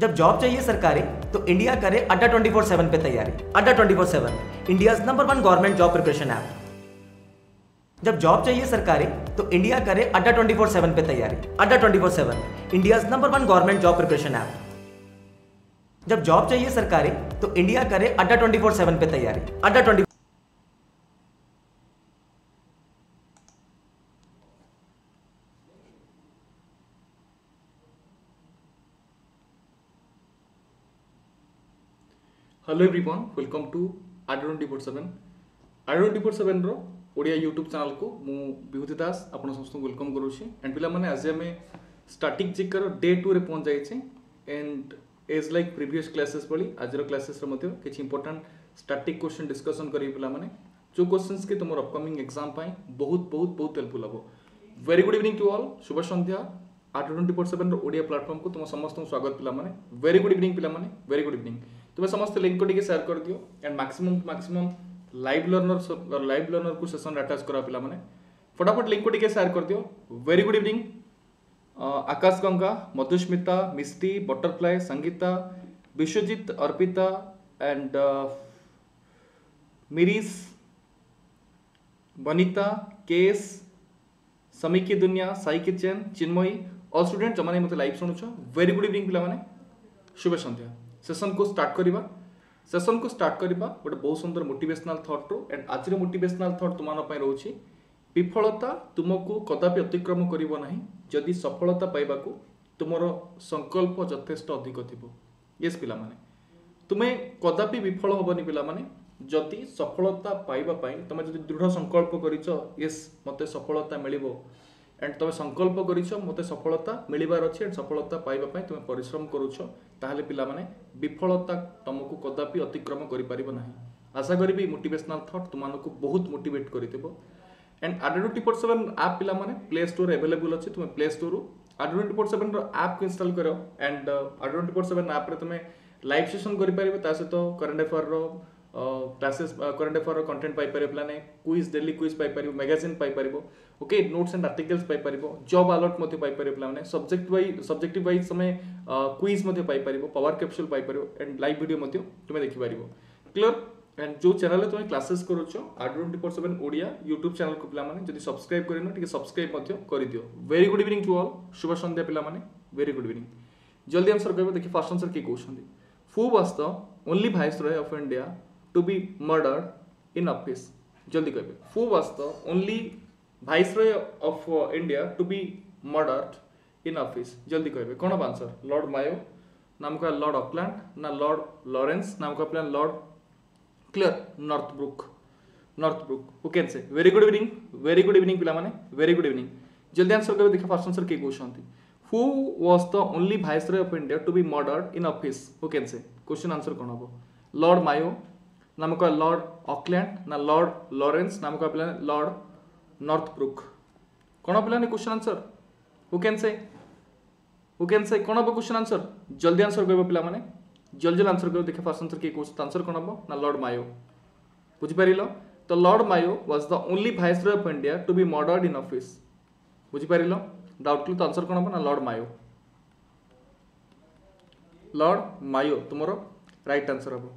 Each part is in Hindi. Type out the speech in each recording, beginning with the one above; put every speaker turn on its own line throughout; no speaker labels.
जब जॉब चाहिए सरकारी तो इंडिया करे अड्डा ट्वेंटी फोर सेवन पे तैयारी Adda four seven India number one government job preparation app जब जॉब चाहिए सरकारी तो इंडिया करे अड्डा ट्वेंटी फोर सेवन पे तैयारी Adda twenty four seven India number one government job preparation app जब जॉब चाहिए सरकारी तो इंडिया करे अड्डा ट्वेंटी फोर सेवन पे तैयारी Adda twenty
hello one welcome to आडरन डी फोर सेवेन आडरन डी फोर सेवेन रिया यूट्यूब चैनल को मु विभूति दास आप समस्त वेलकम करुच्छे एंड पे आज आम स्टार्टिंग जिकर डे टू में पहुंच जाइए and as like previous classes भाई आज क्लासेस किसी इंपोर्टाट स्टाटिक क्वेश्चन डिस्कसन कर पे जो क्वेश्चन कि तुम अबकमिंग एक्जाम बहुत बहुत बहुत हेल्पफुल हम very good evening to all शुभ सन्ध्या आडर ट्वेंटी फोर सेवेन रिया प्लाटफर्म को तुम समस्त स्वागत पे वेरी गुड इवनिंग पे वेरी गुड इवनिंग तुम्हें समस्त लिंक को टी सेयार कर दियो and maximum maximum live learner live learner को सेसन आटाच करा पाने फटाफट लिंक को टी सेयार कर दिव very good evening Akash Ganga Madhusmita Misti butterfly Sangita Biswajit Arpita and मिरीस Banita case समीकी दुनिया Sai kitchen Chinmayi all student जो मैंने मतलब लाइव शुणु वेरी गुड इवनिंग पे शुभ संध्या ସେସନ୍କୁ ଷ୍ଟାର୍ଟ କରିବା ସେସନ୍କୁ ଷ୍ଟାର୍ଟ କରିବା ଗୋଟେ ବହୁତ ସୁନ୍ଦର ମୋଟିଭେସନାଲ ଥଟ୍ରୁ ଏଣ୍ଡ ଆଜିର ମୋଟିଭେସନାଲ ଥଟ୍ ତୁମମାନଙ୍କ ପାଇଁ ରହୁଛି ବିଫଳତା ତୁମକୁ କଦାପି ଅତିକ୍ରମ କରିବ ନାହିଁ ଯଦି ସଫଳତା ପାଇବାକୁ ତୁମର ସଂକଳ୍ପ ଯଥେଷ୍ଟ ଅଧିକ ଥିବ ୟେସ୍ ପିଲାମାନେ ତୁମେ କଦାପି ବିଫଳ ହେବନି ପିଲାମାନେ ଯଦି ସଫଳତା ପାଇବା ପାଇଁ ତୁମେ ଯଦି ଦୃଢ଼ ସଂକଳ୍ପ କରିଛ ୟେସ୍ ମୋତେ ସଫଳତା ମିଳିବ ଆଣ୍ଡ ତୁମେ ସଂକଳ୍ପ କରିଛ ମୋତେ ସଫଳତା ମିଳିବାର ଅଛି ଆଣ୍ଡ ସଫଳତା ପାଇବା ପାଇଁ ତୁମେ ପରିଶ୍ରମ କରୁଛ ତାହେଲେ ପିଲାମାନେ ବିଫଳତା ତୁମକୁ କଦାପି ଅତିକ୍ରମ କରିପାରିବ ନାହିଁ ଆଶା କରିବି ମୋଟିଭେସନାଲ୍ ଥଟ୍ ତୁମମାନଙ୍କୁ ବହୁତ ମୋଟିଭେଟ୍ କରିଥିବ ଆଣ୍ଡ ଆଡ୍ରେଡୁ ଟିପର୍ ସେଭେନ୍ ଆପ୍ ପିଲାମାନେ ପ୍ଲେ ଷ୍ଟୋର୍ ଆଭେଲେବୁଲ୍ ଅଛି ତୁମେ ପ୍ଲେ ଷ୍ଟୋର୍ରୁ ଆଡ୍ରେଡୁ ଟିପର୍ ସେଭେନ୍ର ଆପ୍କୁ ଇନଷ୍ଟଲ୍ କର ଆଣ୍ଡ ଆଡ୍ରେଡୁ ଟିପର୍ ସେଭେନ୍ ଆପ୍ରେ ତୁମେ ଲାଇଭ୍ ସେସନ୍ କରିପାରିବ ତା ସହିତ କରେଣ୍ଟ ଆଫେୟାର୍ର କ୍ଲାସେସ୍ କରେଣ୍ଟ ଆଫେୟାର କଣ୍ଟେଣ୍ଟ ପାଇପାରିବ ପିଲାମାନେ କୁଇଜ୍ ଡେଲି କୁଇଜ୍ ପାଇପାରିବ ମ୍ୟାଗାଜିନ୍ ପାଇପାରିବ ଓକେ ନୋଟ୍ସ ଆଣ୍ଡ ଆର୍ଟିକଲ୍ସ ପାଇପାରିବ ଜବ୍ ଆଲର୍ଟ ମଧ୍ୟ ପାଇପାରିବ ପିଲାମାନେ ସବଜେକ୍ଟ ୱାଇ ସବଜେକ୍ଟିଭ୍ ୱାଇଜ୍ ତମେ କୁଇଜ୍ ମଧ୍ୟ ପାଇପାରିବ ପାୱାର କ୍ୟାପସୁଲ୍ ପାଇପାରିବ ଆଣ୍ଡ ଲାଇଭ୍ ଭିଡ଼ିଓ ମଧ୍ୟ ତୁମେ ଦେଖିପାରିବ କ୍ଲିଅର୍ ଆଣ୍ଡ ଯେଉଁ ଚ୍ୟାନେଲ୍ରେ ତୁମେ କ୍ଲାସେସ୍ କରୁଛ ଆର୍ twenty four seven Odia YouTube ଚ୍ୟାନେଲ୍କୁ ପିଲାମାନେ ଯଦି ସବସ୍କ୍ରାଇବ୍ କରିନ ଟିକେ ସବସ୍କ୍ରାଇବ୍ ମଧ୍ୟ କରିଦିଅ very good evening to all ଶୁଭ ସନ୍ଧ୍ୟା ପିଲାମାନେ ଭେରି ଗୁଡ୍ ଇଭିନିଂ ଜଲ୍ଦି ଆନ୍ସର୍ କହିବ ଦେଖି ଫାର୍ଷ୍ଟ ଆନ୍ସର୍ କିଏ କହୁଛନ୍ତି who ବାସ୍ତ only viceroy of India to be murder in office जल्दी कहे who was the only viceroy of India to be be in in जल्दी कहिए कौन हम आंसर लॉर्ड मायो नाम कह लॉर्ड ऑकलैंड ना लॉर्ड लॉरेंस नाम कह प्लान Lord clear Northbrook Northbrook से very good evening very good evening पिला माने वेरी गुड इवनिंग जल्दी आंसर करबे देखा फर्स्ट आंसर के क्वेश्चन थी who was the only viceroy of India to be murdered in office can say question answer कौन हम लॉर्ड मायो नमक लॉर्ड ऑकलैंड ना लॉर्ड लॉरेंस नमक अपने लॉर्ड नॉर्थ ब्रुक कौन अपने question answer who can say who can say कौन हम क्वेश्चन आंसर जल्दी आंसर कह पा मैंने जल्द जल्द आंसर कह देख फास्ट आंसर किए कौन आंसर कौन हम ना लॉर्ड मायो बुझिपार तो Lord Mayo was the only viceroy of India to be murdered in office बुझिपार doubt clue तो आंसर कौन हम ना लॉर्ड मायो लॉर्ड मायो तुम्हारो राइट आंसर हम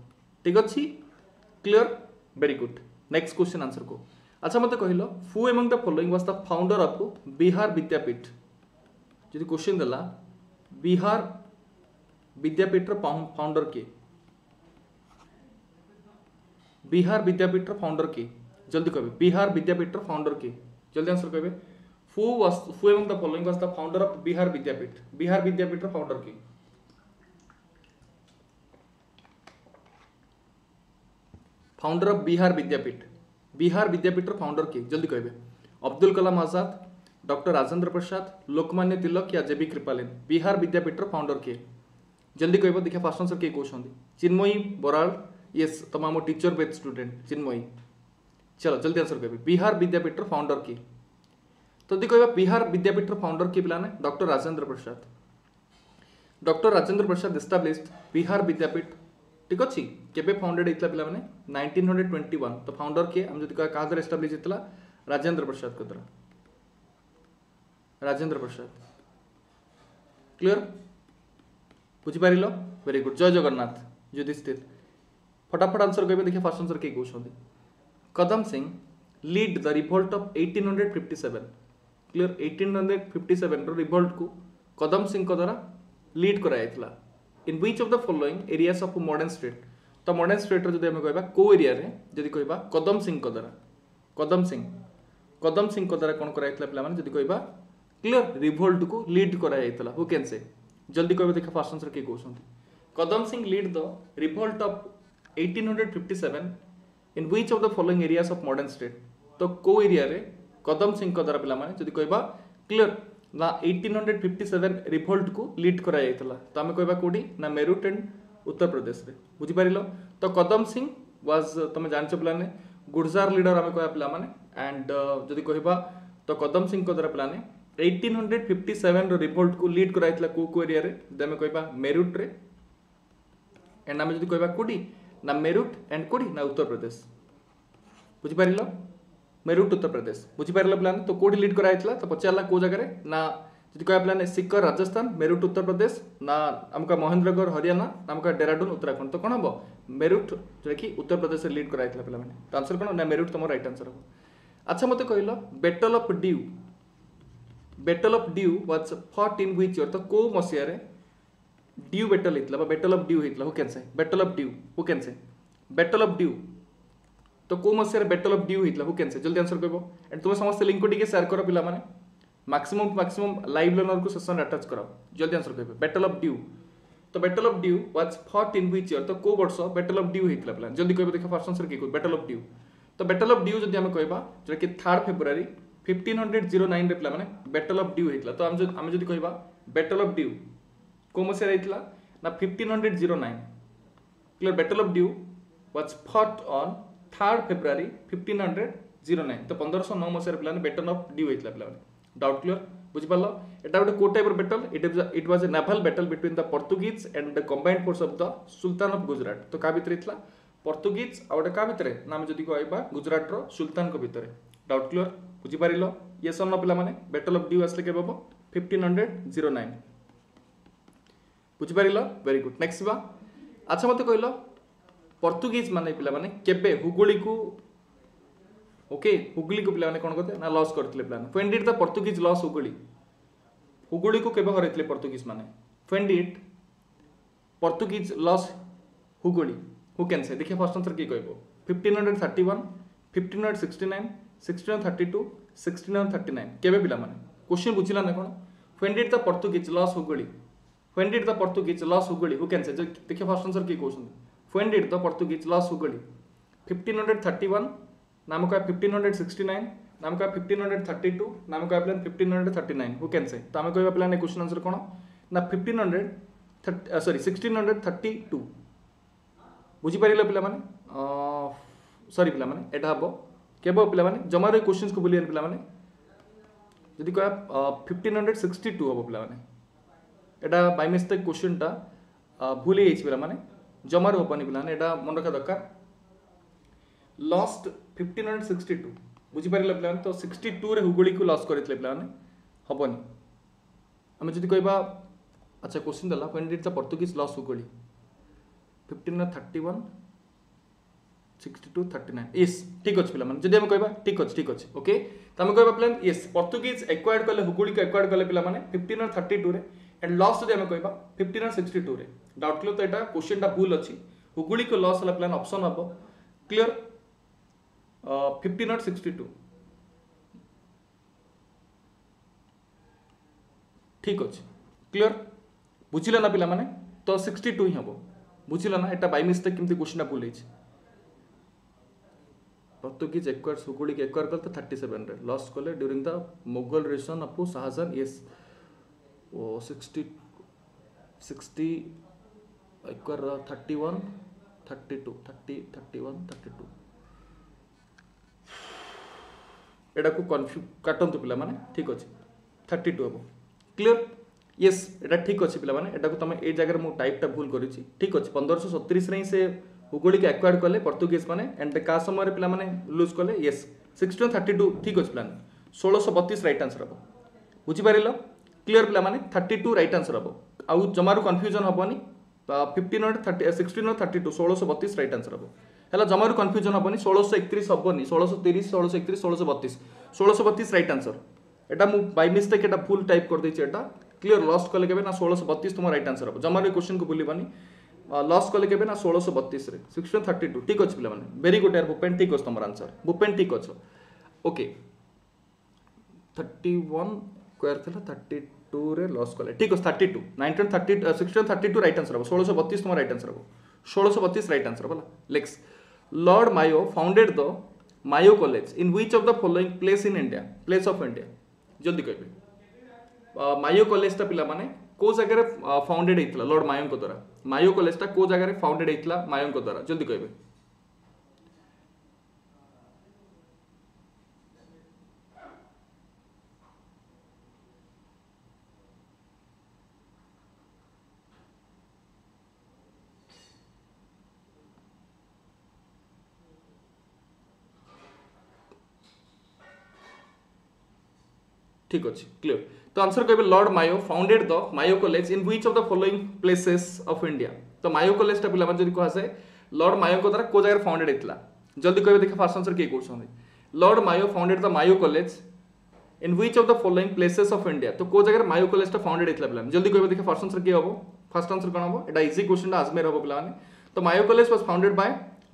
ठीक अच्छी clear very good next question answer को আচ্ছা মতো কহিল who among the following was the founder of Bihar Vidyapith যদি क्वेश्चन দেলা বিহার বিদ্যাপীঠর ফাউন্ডর কে বিহার বিদ্যাপীঠর ফাউন্ডর কে জলদি কবে বিহার বিদ্যাপীঠর ফাউন্ডর কে জলদি আনসর কবে who was who among the following was the founder of Bihar Vidyapith Bihar বিদ্যাপীঠর founder K founder of Bihar Vidyapith Bihar Vidyapith founder किए जल्दी कहे अब्दुल कलाम आजाद डॉक्टर राजेंद्र प्रसाद लोकमान्य तिलक या J B Kripalani Bihar Vidyapith founder किए जल्दी कह देखिए फास्ट आंसर किए कौन चिन्मयी बराल ये तुम आम टीचर बेथ स्टूडेंट चिन्मयी चलो जल्दी आंसर कहबे बिहार विद्यापीठ फाउंडर किए जदि कह बिहार विद्यापीठ फाउंडर किए पाने doctor Rajendra Prasad doctor Rajendra Prasad established Bihar Vidyapith ঠিক ଅଛି କେବେ ଫାଉଣ୍ଡେଡ୍ ହେଇଥିଲା ପିଲାମାନେ ନାଇଣ୍ଟିନ୍ ହଣ୍ଡ୍ରେଡ୍ ଟ୍ୱେଣ୍ଟି ୱାନ୍ ତ ଫାଉଣ୍ଡର କିଏ ଆମେ ଯଦି କହିବା କାହା ଦ୍ୱାରା ଏଷ୍ଟାବ୍ଲିଶ୍ ହେଇଥିଲା ରାଜେନ୍ଦ୍ର ପ୍ରସାଦଙ୍କ ଦ୍ୱାରା ରାଜେନ୍ଦ୍ର ପ୍ରସାଦ କ୍ଲିଅର ବୁଝିପାରିଲ ଭେରି ଗୁଡ୍ ଜୟ ଜଗନ୍ନାଥ ଯୁଧିଷ୍ଠିର ଫଟାଫଟ ଆନ୍ସର କହିବେ ଦେଖିବା ଫାର୍ଷ୍ଟ ଆନ୍ସର କିଏ କହୁଛନ୍ତି Kadam Singh led the revolt of eighteen hundred fifty seven clear eighteen hundred fifty seven revolt কু কদম সিং দ্বারা লিড করা in which of the following areas of modern state ତ ମଡ଼ର୍ଣ୍ଣ ଷ୍ଟ୍ରିଟ୍ର ଯଦି ଆମେ କହିବା କେଉଁ ଏରିଆରେ ଯଦି କହିବା କଦମ ସିଂଙ୍କ ଦ୍ୱାରା କଦମ ସିଂ କଦମ ସିଂଙ୍କ ଦ୍ୱାରା କ'ଣ କରାଯାଇଥିଲା ପିଲାମାନେ ଯଦି କହିବା କ୍ଲିଅର ରିଭୋଲ୍ଟକୁ ଲିଡ୍ କରାଯାଇଥିଲା ହୁ କ୍ୟାନ୍ ସେ ଜଲ୍ଦି କହିବେ ଦେଖ ଫାର୍ଷ୍ଟ ଆନ୍ସର କିଏ କହୁଛନ୍ତି Kadam Singh led the revolt of eighteen hundred fifty seven in which of the following areas of modern state ତ କେଉଁ ଏରିଆରେ କଦମ ସିଂଙ୍କ ଦ୍ୱାରା ପିଲାମାନେ ଯଦି କହିବା କ୍ଲିଅର ना eighteen hundred fifty seven revolt को लिड कर तो आम कह कौटी ना मेरुट एंड उत्तर प्रदेश में बुझिपार तो कदम सिंह वाज तुम जान पे गुर्जार लिडर आम कह पे एंड जदि कह तो कदम सिंह द्वारा पाने eighteen hundred fifty seven revolt को लिड कराई था आम कह मेरुट्रे एंड आम जब कह कौटी ना मेरुट एंड कौटी ना उत्तर प्रदेश बुझिपार मेरुट उत्तर प्रदेश बुझीपारे पाने तो कौटी लिड कराइला तो पचारा कौ जगह ना जी कह पाने सिकर राजस्थान मेरुट उत्तर प्रदेश ना आमका महेन्द्रगढ़ हरियाणा ना आमका डेराडून उत्तराखंड तो कौन हम मेरुट जोटा कि उत्तर प्रदेश में लिड कर पे तो आंसर कौन ना मेरुट तुम रईट आंसर हम अच्छा मत कह battle of Diu battle of Diu was fought in which तो कौ मसीह ड्यू बेटल होता बेटल अफ ड्यू होता who can say battle of Diu who say battle of Diu ତ କେଉଁ ମସିହାରେ ବ୍ୟାଟଲ୍ ଅଫ୍ ଡ୍ୟୁ ହେଇଥିଲା ହୁ କ୍ୟାନ୍ ସେ ଜଲ୍ଦି ଆନ୍ସର୍ କରିବ ଆଣ୍ଡ ତୁମେ ସମସ୍ତେ ଲିଙ୍କ୍କୁ ଟିକେ ସେୟାର କର ପିଲାମାନେ ମାକ୍ସିମମ୍ ମାକ୍ସିମମ୍ ଲାଇଭ୍ ଲର୍ଣ୍ଣର୍କୁ ସେସନ୍ ଆଟାଚ୍ କରାଅ ଜଲ୍ଦି ଆନ୍ସର୍ କରିବେ ବ୍ୟାଟଲ୍ ଅଫ୍ ଡ୍ୟୁ ତ battle of Diu was fought in which year ତ କେଉଁ ବର୍ଷ ବ୍ୟାଟଲ୍ ଅଫ୍ ଡ୍ୟୁ ହେଇଥିଲା ପିଲା ଜଲ୍ଦି କହିବେ ଦେଖ ଫାର୍ଷ୍ଟ ଆନ୍ସର୍ କିଏ କହିବ ବ୍ୟାଟଲ୍ ଅଫ୍ ଡ୍ୟୁ ତ ବ୍ୟାଟଲ୍ ଅଫ୍ ଡ୍ୟୁ ଯଦି ଆମେ କହିବା ଯେଉଁଟାକି third February fifteen hundred zero ନାଇନ୍ରେ ପିଲାମାନେ ବ୍ୟାଟଲ୍ ଅଫ୍ ଡ୍ୟୁ ହେଇଥିଲା ତ ଆମେ ଆମେ ଯଦି କହିବା ବ୍ୟାଟଲ୍ ଅଫ୍ ଡ୍ୟୁ କେଉଁ ମସିହାରେ ହେଇଥିଲା ନା fifteen hundred zero nine clear battle of Diu was fought on third February fifteen hundred zero nine ତ ପନ୍ଦରଶହ ନଅ ମସିହାରେ ପିଲାମାନେ ବେଟନ୍ ଅଫ୍ ଡ୍ୟୁ ହୋଇଥିଲା ପିଲାମାନେ ଡାଉଟ୍ କ୍ଲିୟର ବୁଝିପାରିଲ ଏଇଟା ଗୋଟେ କୋଉ ଟାଇପ୍ର battle it it was a naval battle between the Portuguese and the combined force of the sultan of Gujarat ତ କାହା ଭିତରେ ଥିଲା ପର୍ତ୍ତୁଗୀଜ ଆଉ ଗୋଟେ କାହା ଭିତରେ ନା ଆମେ ଯଦି କହିବା ଗୁଜରାଟର ସୁଲତାନଙ୍କ ଭିତରେ ଡାଉଟ୍ କ୍ଲିୟର ବୁଝିପାରିଲ ଇଏ ସନ୍ନ ପିଲାମାନେ ବେଟଲ୍ ଅଫ୍ ଡ୍ୟୁ ଆସିଲେ କେବେ ହେବ ଫିଫ୍ଟିନ୍ ହଣ୍ଡ୍ରେଡ଼ ଜିରୋ ନାଇନ୍ ବୁଝିପାରିଲ ଭେରି ଗୁଡ୍ ନେକ୍ସଟ ଯିବା ଆଚ୍ଛା ମୋତେ କହିଲ पर्तुगिज मान पे केुगुड़ी को ओके हुगुली को पे कौन करते लस करते पे फेंडिट द पर्तुगीज लस हुगुड़ी हुगुड़ी को केवे हर पर्तुगीज मैंने फेंडिट पर्तुगिज लस हुगुड़ी हु कैन से देखिए फर्स्ट आंसर किए कह fifteen hundred thirty one fifteen hundred sixty nine sixty nine thirty two sixty nine thirty nine केवे पाने क्वेश्चन बुझला ना कौन फेंडिट द पर्तुगीज लस हुगुड़ी फेंडिट द पर्तुगीज लस हुगुड़ी हु कैन से देखिए फर्स्ट आंसर किए कौन When did the Portuguese lost Hooghly? 1531, नाम का 1569, नाम का 1532, नाम का प्लान 1539. Who can say? तो आम कोई प्लान क्वेश्चन आंसर कौन ना 1500 सॉरी 1632. बुझीपारे पे सरी पे एटा हम केवल पे जमार क्वेश्चन को भूल पे जदि कह फिफ्टन हंड्रेड सिक्सटी टू हम पे एटा बै मिस्टेक क्वेश्चन टा भूल जाइए पे জমা রূপানিবিলা এটা মনে রাখা দরকার last fifteen hundred sixty two বুঝিপারে পিলাମାନେ তো সিক্সটি টুরে হুগুড়িকে লସ୍ করে পিলাମାନେ হবনি আমি যদি কহবা আচ্ছা question দেলা when did the Portuguese lose হুগুড়ি fifteen thirty one sixty two thirty nine yes ঠিক আছে পিলাମାନେ যদি আমি কহবা ঠিক আছে ঠিক আছে ওকে তো আমি কহবা পিলাମାନେ ইয়েস পর্তুগিজ একোয়ার্ড কলে হুগুড়িকে একোয়ার্ড কলে পিলাମାନେ ফিফটিন থার্টি টুরে ଏଣ୍ଡ ଲସ୍ ଯଦି ଆମେ କହିବା ଫିଫ୍ଟିନ୍ ଆଣ୍ଡ ସିକ୍ସଟି ଟୁରେ ଡାଉଟ୍ କ୍ଲିୟର ତ ଏଇଟା କୋଶ୍ଚିନ୍ଟା ଭୁଲ ଅଛି ହୁଗୁଳିକୁ ଲସ୍ ହେଲା ପ୍ଲାନ୍ ଅପସନ୍ ହେବ clear fifteen and sixty two ଠିକ୍ ଅଛି କ୍ଲିୟର ବୁଝିଲେ ନା ପିଲାମାନେ ତ ସିକ୍ସଟି ଟୁ ହିଁ ହେବ ବୁଝିଲ ନା ଏଇଟା ବାଇ ମିଷ୍ଟେକ୍ କେମିତି କୋଶ୍ଚିନ୍ଟା ଭୁଲ ହେଇଛି ପର୍ତ୍ତୁଗୀଜ ଏକ୍ୱାର ସୁଗୁଳିକି ଏକ୍ୱାର କଲେ ତ ଥାର୍ଟି ସେଭେନରେ ଲସ୍ କଲେ during the Mughal reign of Shahjahan yes वो सिक्सटी सिक्सटी एक बार thirty one thirty two thirty thirty one thirty two एटा को कन्फ्यू काटतु पे ठीक अच्छे थर्टी टू हम क्लीयर येस एटा ठीक अच्छे पे एटा को तुम ए जगह मुझे टाइपटा भूल कर ठीक अच्छे पंद्रह सतरीश से भूगोल की एक्वायर कले पर्तुगीज मैंने एंड क्या समय पे लुज कले येस सिक्सटी थर्टी टू ठीक अच्छे प्लान ষোলশ বতিশ রাইট আনসর হব বুঝিপারিল କ୍ଲିଅର୍ ପିଲାମାନେ ଥାର୍ଟି ଟୁ ରାଇଟ୍ ଆନ୍ସର୍ ହେବ ଆଉ ଜମାରୁ କନଫ୍ୟୁଜନ୍ ହେବନି fifteen at thirty sixteen at thirty two ଷୋଳଶହ ବତିଶ ରାଇଟ୍ ଆନ୍ସର୍ ହେବ ହେଲା ଜମାରୁ କନଫ୍ୟୁଜନ୍ ହେବନି ଷୋଳଶହ ଏକତିରିଶ ହେବନି ଷୋଳଶହ ତିରିଶ ଷୋଳଶହ ଏକତିରିଶ ଷୋଳଶହ ବତିଶ ଷୋଳଶହ ବତିଶ ରାଇଟ୍ ଆନ୍ସର୍ এটা মু বাই মিস্টেক এটা ফুল টাইপ করেদেছি এটা ক্লিয়ার লস কলে কেবে না ষোলশো বতিশ তোমার রাইট আনসর হব জমার কোশ্চিন কু ভুলবানি লস কলে কেবে না ষোলশো বতিশে সিক্সটিন থার্টি টু ঠিক আছে পিলামানে ভেরি গুড ইয়ার ভূপেন ঠিক আছে তোমার আনসর ভূপেন ঠিক আছে ওকে থার্টি ওয়ান স্কোয়ার লা থার্টি टू लस कले ठीक अच्छे thirty two nineteen thirty sixteen thirty two right answer हम षोलश बतीस तुम रईट आंसर हम षोलश बतीस रईट आंसर होगा next Lord Mayo founded the Mayo college in which of the following place in India place of India जल्दी कहे मायो कलेजा पे कौ जगार फाउंडेड होता लर्ड मायो द्वारा मायो कलेजा कौ जगार फाउंडेड होता मायों द्वारा जल्दी कहते हैं ঠিক ଅଛି କ୍ଲିଅର ତ ଆନ୍ସର କହିବେ Lord Mayo founded the Mayo College in which of the following places of India ତ ମାୟୋ କଲେଜଟା ପିଲାମାନେ ଯଦି କୁହାଯାଏ ଲର୍ଡ ମାୟୋଙ୍କ ଦ୍ୱାରା କେଉଁ ଜାଗାରେ ଫାଉଣ୍ଡେଡ୍ ହେଇଥିଲା ଜଲ୍ଦି କହିବେ ଦେଖ ଫାର୍ଷ୍ଟ ଆନ୍ସର କିଏ କହୁଛନ୍ତି Lord Mayo founded the Mayo college in which of the following places of India ତ କେଉଁ ଜାଗାରେ ମାୟୋ କଲେଜଟା ଫାଉଣ୍ଡେଡ୍ ହେଇଥିଲା ପିଲାମାନେ ଜଲ୍ଦି କହିବେ ଦେଖ ଫାର୍ଷ୍ଟ ଆନ୍ସର କିଏ ହେବ ଫାର୍ଷ୍ଟ ଆନ୍ସର କ'ଣ ହେବ ଏଇଟା ଇଜି କ୍ୱେଶ୍ଚନଟା ଆଜମେର ହେବ ପିଲାମାନେ ତ Mayo college was founded by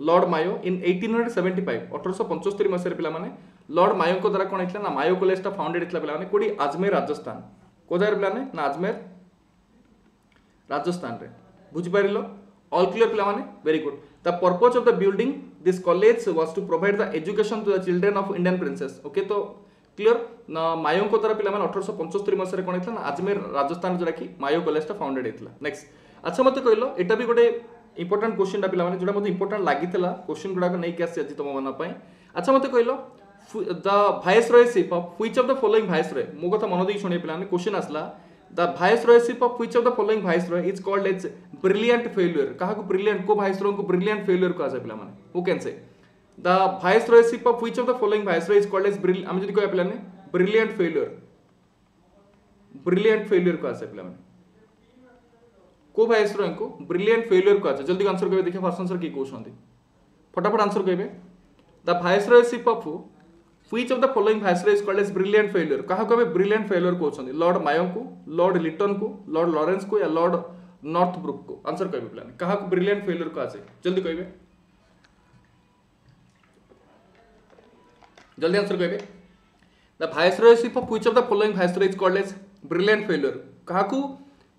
Lord Mayo in eighteen hundred seventy five ଅଠରଶହ ପଞ୍ଚସ୍ତରୀ ମସିହାରେ ପିଲାମାନେ লর্ড মায়োঙ্কো দ্বারা কোಣ ಇತ್ತಲ್ಲ ನಾ ಮಾಯೋ ಕಾಲೇಜ್ ಫೌಂಡೆಡ್ ಇತ್ತಲ್ಲ ಬೆಲೆ ಕೊಡಿ ಅಜ್ಮೇರ್ ರಾಜಸ್ಥಾನ್ ಕೋದಾರ ಬೆಲೆ ನಾ ಅಜ್ಮೇರ್ ರಾಜಸ್ಥಾನ್ ರೆ ಬುಜಿಪಾರಿಲ್ಲ অল ক্লিয়ার পিলা মানে very good the purpose of the building this college was to provide the education to the children of Indian princes okay তো ক্লিয়ার মায়োঙ্ক দ্বারা পিলা মানে অঠরশো পঞ্চস্তরি মশায় কোণ হয়েছিল না আজমের রাজস্থান যেটাকি মায়ো কলেজটা ফাউন্ডেড হয়েছিল নেক্সট আচ্ছা মতো কহিল এটা বি গোটে ইম্পর্টাট কোশ্চিনটা পিলা মানে যেটা মতো ইম্পর্টাট লাগিলা কোশ্চিন গুড়া নেই আসি আজ তোমার আচ্ছা মতো কহিল the viceroyship of which of the following viceroy ମୋ କଥା ମନ ଦେଇକି ଶୁଣିବେ ପିଲାମାନେ क्वेश्चन ଆସିଲା the viceroyship of which of the following viceroy is called as brilliant failure କାହାକୁ brilliant କୋ viceroy ଙ୍କୁ brilliant failure କୁହାଯାଏ ପିଲାମାନେ who can say the viceroyship of which of the following viceroy is called as brilliant ଆମେ ଯଦି କହିବା ପିଲାମାନେ brilliant failure brilliant failure କୁହାଯାଏ ପିଲାମାନେ କୋ ଭାଇସରୟ ଙ୍କୁ brilliant failure କୁହାଯାଏ ଜଲ୍ଦି ଆନ୍ସର କହିବେ ଦେଖିବା ଫାର୍ଷ୍ଟ ଆନ୍ସର କିଏ କହୁଛନ୍ତି ଫଟାଫଟ ଆନ୍ସର କହିବେ the viceroyship of which of the following phases called as brilliant failure क्या कहे ब्रिलियंट फेलियर कौन लर्ड मायो को लर्ड लिटन को लर्ड लरेन्स को या लर्ड नर्थ को आंसर कहे पे क्या ब्रिलियंट फेलियर को आसे जल्दी कहे जल्दी आंसर कहे the viceroyship of which of the following phases called as brilliant failure क्या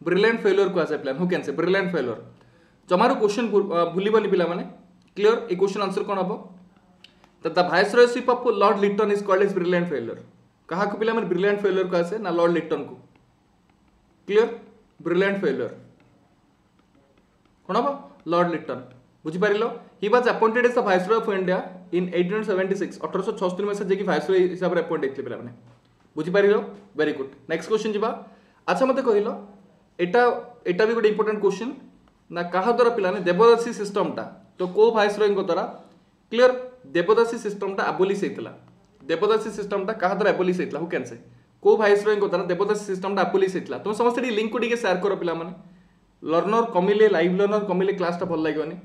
ब्रिलियंट फेलियर को आसे plan who can say brilliant failure जमार क्वेश्चन भूल पाने क्लियर ये क्वेश्चन आंसर कौन हम that the viceroyship of Lord Lytton is called as brilliant failure. कहा मैंने ब्रिलियंट फेल्योर कहा से ना लॉर्ड लिट्टन को क्लियर ब्रिलियंट फेल्योर कौन हम Lord Lytton बुझिपार he was appointed as the viceroy of India in 1876 1876 में से जे कि भाइसरॉय हिसाब रे अपॉइंट हेतले पिला माने बुझिपार वेरी गुड नेक्स्ट क्वेश्चन जी अच्छा मते कहलो एटा एटा भी गोटे इंपोर्टेंट क्वेश्चन ना कहा द्वारा पिलाने देवदासी सिस्टमटा तो को भाइसरॉय द्वारा क्लीयर ଦେବଦାସୀ ସିଷ୍ଟମଟା ଆବୋଲିସ୍ ହେଇଥିଲା ଦେବଦାସୀ ସିଷ୍ଟମଟା କାହା ଦ୍ୱାରା ଆବୋଲିସ୍ ହେଇଥିଲା ହୁ କ୍ୟାନ୍ ସେ କେଉଁ ଭାଇସ୍ ରୟଙ୍କ ଦ୍ୱାରା ଦେବଦାସୀ ସିଷ୍ଟମଟା ଆବୋଲିସ୍ ହେଇଥିଲା ତୁମେ ସମସ୍ତେ ଟିକେ ଲିଙ୍କକୁ ଟିକେ ସେୟାର କର ପିଲାମାନେ ଲର୍ଣ୍ଣର କମିଲେ ଲାଇଭ୍ ଲର୍ଣ୍ଣର କମିଲେ କ୍ଲାସ୍ଟା ଭଲ ଲାଗିବନି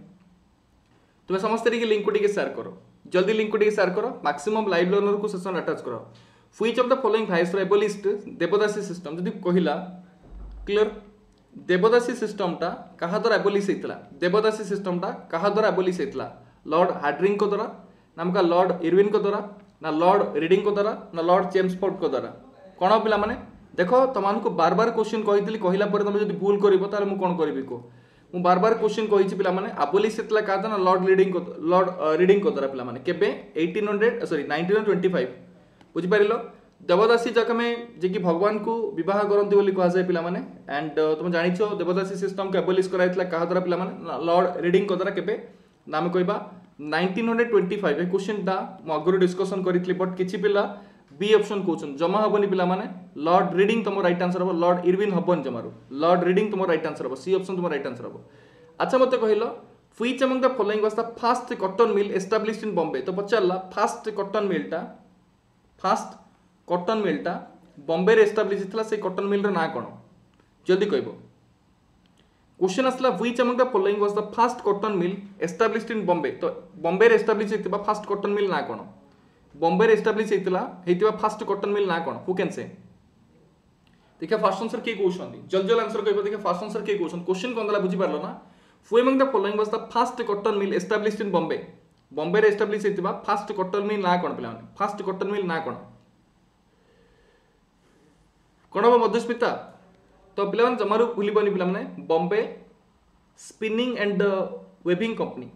ତୁମେ ସମସ୍ତେ ଟିକେ ଲିଙ୍କକୁ ଟିକେ ସେୟାର କର ଜଲ୍ଦି ଲିଙ୍କକୁ ଟିକେ ସେୟାର କର ମାକ୍ସିମମ୍ ଲାଇଭ୍ ଲର୍ଣ୍ଣରକୁ ସେସନ୍ ଆଟାଚ୍ କର which of the following viceroy abolished Devadasi system ଯଦି କହିଲା କ୍ଲିୟର ଦେବଦାସୀ ସିଷ୍ଟମଟା କାହା ଦ୍ୱାରା ଆବୋଲିସ୍ ହେଇଥିଲା ଦେବଦାସୀ ସିଷ୍ଟମଟା କାହା ଦ୍ୱାରା ଆବୋଲିସ୍ ହେଇଥିଲା ଲର୍ଡ଼ ହାର୍ଡ୍ରିଙ୍କ ଦ୍ୱାରା नामका लर्ड इरविन को द्वारा ना लर्ड रिडिंग को द्वारा ना लर्ड चेम्सफोर्ड को द्वारा कौन पिला मैंने देख तुमको बार बार क्वेश्चन कही कहला तुम जब भूल कर कौन करी कह मुझ बार बार क्वेश्चन कही पे आबोलीस क्या था लर्ड रिडिंग लर्ड रिडिंग द्वारा पे केवे हंड्रेड सरी नाइंटीन ट्वेंटी फाइव बुझिपार देवदासी जखमे जे कि भगवान को बहुत करती कहुए पे एंड तुम जाच देवदासी सिस्टम को आबोलीस कराई क्या द्वारा पे लर्ड रिडिंग द्वारा केवे ନା ଆମେ କହିବା ନାଇଣ୍ଟିନ୍ ହଣ୍ଡ୍ରେଡ଼ ଟ୍ୱେଣ୍ଟି ଫାଇଭ୍ ଏ କୋଶ୍ଚିନ୍ଟା ମୁଁ ଆଗରୁ ଡିସ୍କସନ୍ କରିଥିଲି ବଟ୍ କିଛି ପିଲା ବି ଅପସନ୍ କହୁଛନ୍ତି ଜମା ହେବନି ପିଲାମାନେ ଲର୍ଡ଼ ରିଡ଼ିଂ ତୁମ ରାଇଟ୍ ଆନ୍ସର୍ ହେବ ଲର୍ଡ଼ ଇରବିନ୍ ହେବନି ଜମାରୁ ଲର୍ଡ଼ ରିଡ଼ିଂ ତୁମ ରାଇଟ୍ ଆନ୍ସର୍ ହେବ ସି ଅପସନ୍ ତୁମ ରାଇଟ୍ ଆନ୍ସର୍ ହେବ ଆଚ୍ଛା ମୋତେ କହିଲ which among the following was the first cotton mill establish in Bombay ତ ପଚାରିଲା ଫାଷ୍ଟ କଟନ୍ ମିଲ୍ଟା ଫାଷ୍ଟ କଟନ୍ ମିଲ୍ଟା ବମ୍ବେରେ ଏଷ୍ଟାବ୍ଲିଶ ହେଇଥିଲା ସେଇ କଟନ୍ ମିଲ୍ର ନାଁ କ'ଣ ଯଦି କହିବ ಕ್ವಶನ್ ಅಸಲ which among the following was the first cotton mill established in Bombay ତ ବମ୍ବେରେ ଏଷ୍ଟାବ୍ଲିଶ୍ ହେଇଥିବା ଫାଷ୍ଟ କଟନ୍ ମିଲ୍ ନା କ'ଣ ବମ୍ବେରେ ଏଷ୍ଟାବ୍ଲିଶ୍ ହେଇଥିଲା ହେଇଥିବା ଫାଷ୍ଟ କଟନ୍ ମିଲ୍ ନା କ'ଣ ହୁ କ୍ୟାନ୍ ସେ ଦେଖିବା ଫାଷ୍ଟ ଆନ୍ସର କିଏ କହୁଛନ୍ତି ଜଲ୍ ଜଲ୍ ଆନ୍ସର କହିବ ଦେଖିବା ଫାଷ୍ଟ ଆନ୍ସର କିଏ କହୁଛନ୍ତି କ୍ୱେଶ୍ଚିନ୍ କ'ଣ ଦେଲା ବୁଝିପାରିଲ ନା who among the following was the first cotton mill establish in Bombay ବମ୍ବେରେ establish ହେଇଥିବା ଫାଷ୍ଟ କଟନ୍ ମିଲ୍ ନା କ'ଣ ପିଲାମାନେ ଫାଷ୍ଟ କଟନ୍ ମିଲ୍ ନା କ'ଣ କ'ଣ ହେବ ମଧୁସ୍ମିତା तो ପିଲାମାନେ ଜମାରୁ ଭୁଲିବନି ପିଲାମାନେ Bombay spinning and weaving company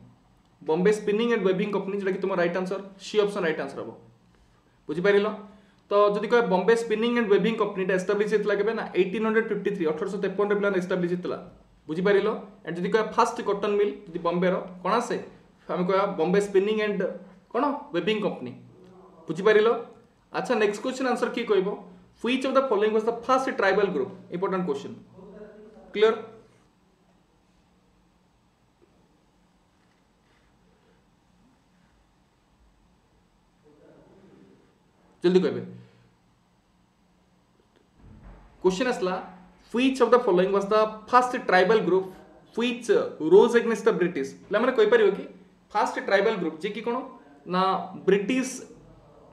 Bombay spinning and weaving company ଯେଉଁଟାକି ତୁମ right answer C option right answer ହେବ ବୁଝିପାରିଲ ତ ଯଦି କହିବା ବମ୍ବେ ସ୍ପିନିଂ ଆଣ୍ଡ ୱେଭିଂ କମ୍ପାନୀଟା ଏଷ୍ଟାବ୍ଲିଶ୍ ହେଇଥିଲା କେବେ ନା ଏଇଟିନ୍ ହଣ୍ଡ୍ରେଡ଼ ଫିଫ୍ଟି ଥ୍ରୀ ଅଠରଶହ ତେପନରେ ପିଲାମାନେ ଏଷ୍ଟାବ୍ଲିଶ୍ ହେଇଥିଲା ବୁଝିପାରିଲ ଆଣ୍ଡ ଯଦି କହିବା ଫାଷ୍ଟ କଟନ୍ ମିଲ୍ ଯଦି ବମ୍ବେର କ'ଣ ଆସେ ଆମେ କହିବା ବମ୍ବେ ସ୍ପିନିଂ ଆଣ୍ଡ କ'ଣ ୱେବିଂ କମ୍ପାନୀ ବୁଝିପାରିଲ ଆଚ୍ଛା ନେକ୍ସଟ କ୍ୱେଶ୍ଚିନ୍ ଆନ୍ସର କିଏ କହିବ For each of the following was the first tribal group? Important question. Clear? जल्दी कहबे क्वेश्चन असला which of the following was the first tribal group which rose against the british ला माने कहि परियो कि फर्स्ट ट्राइबल ग्रुप जे कि कोन ना ब्रिटिश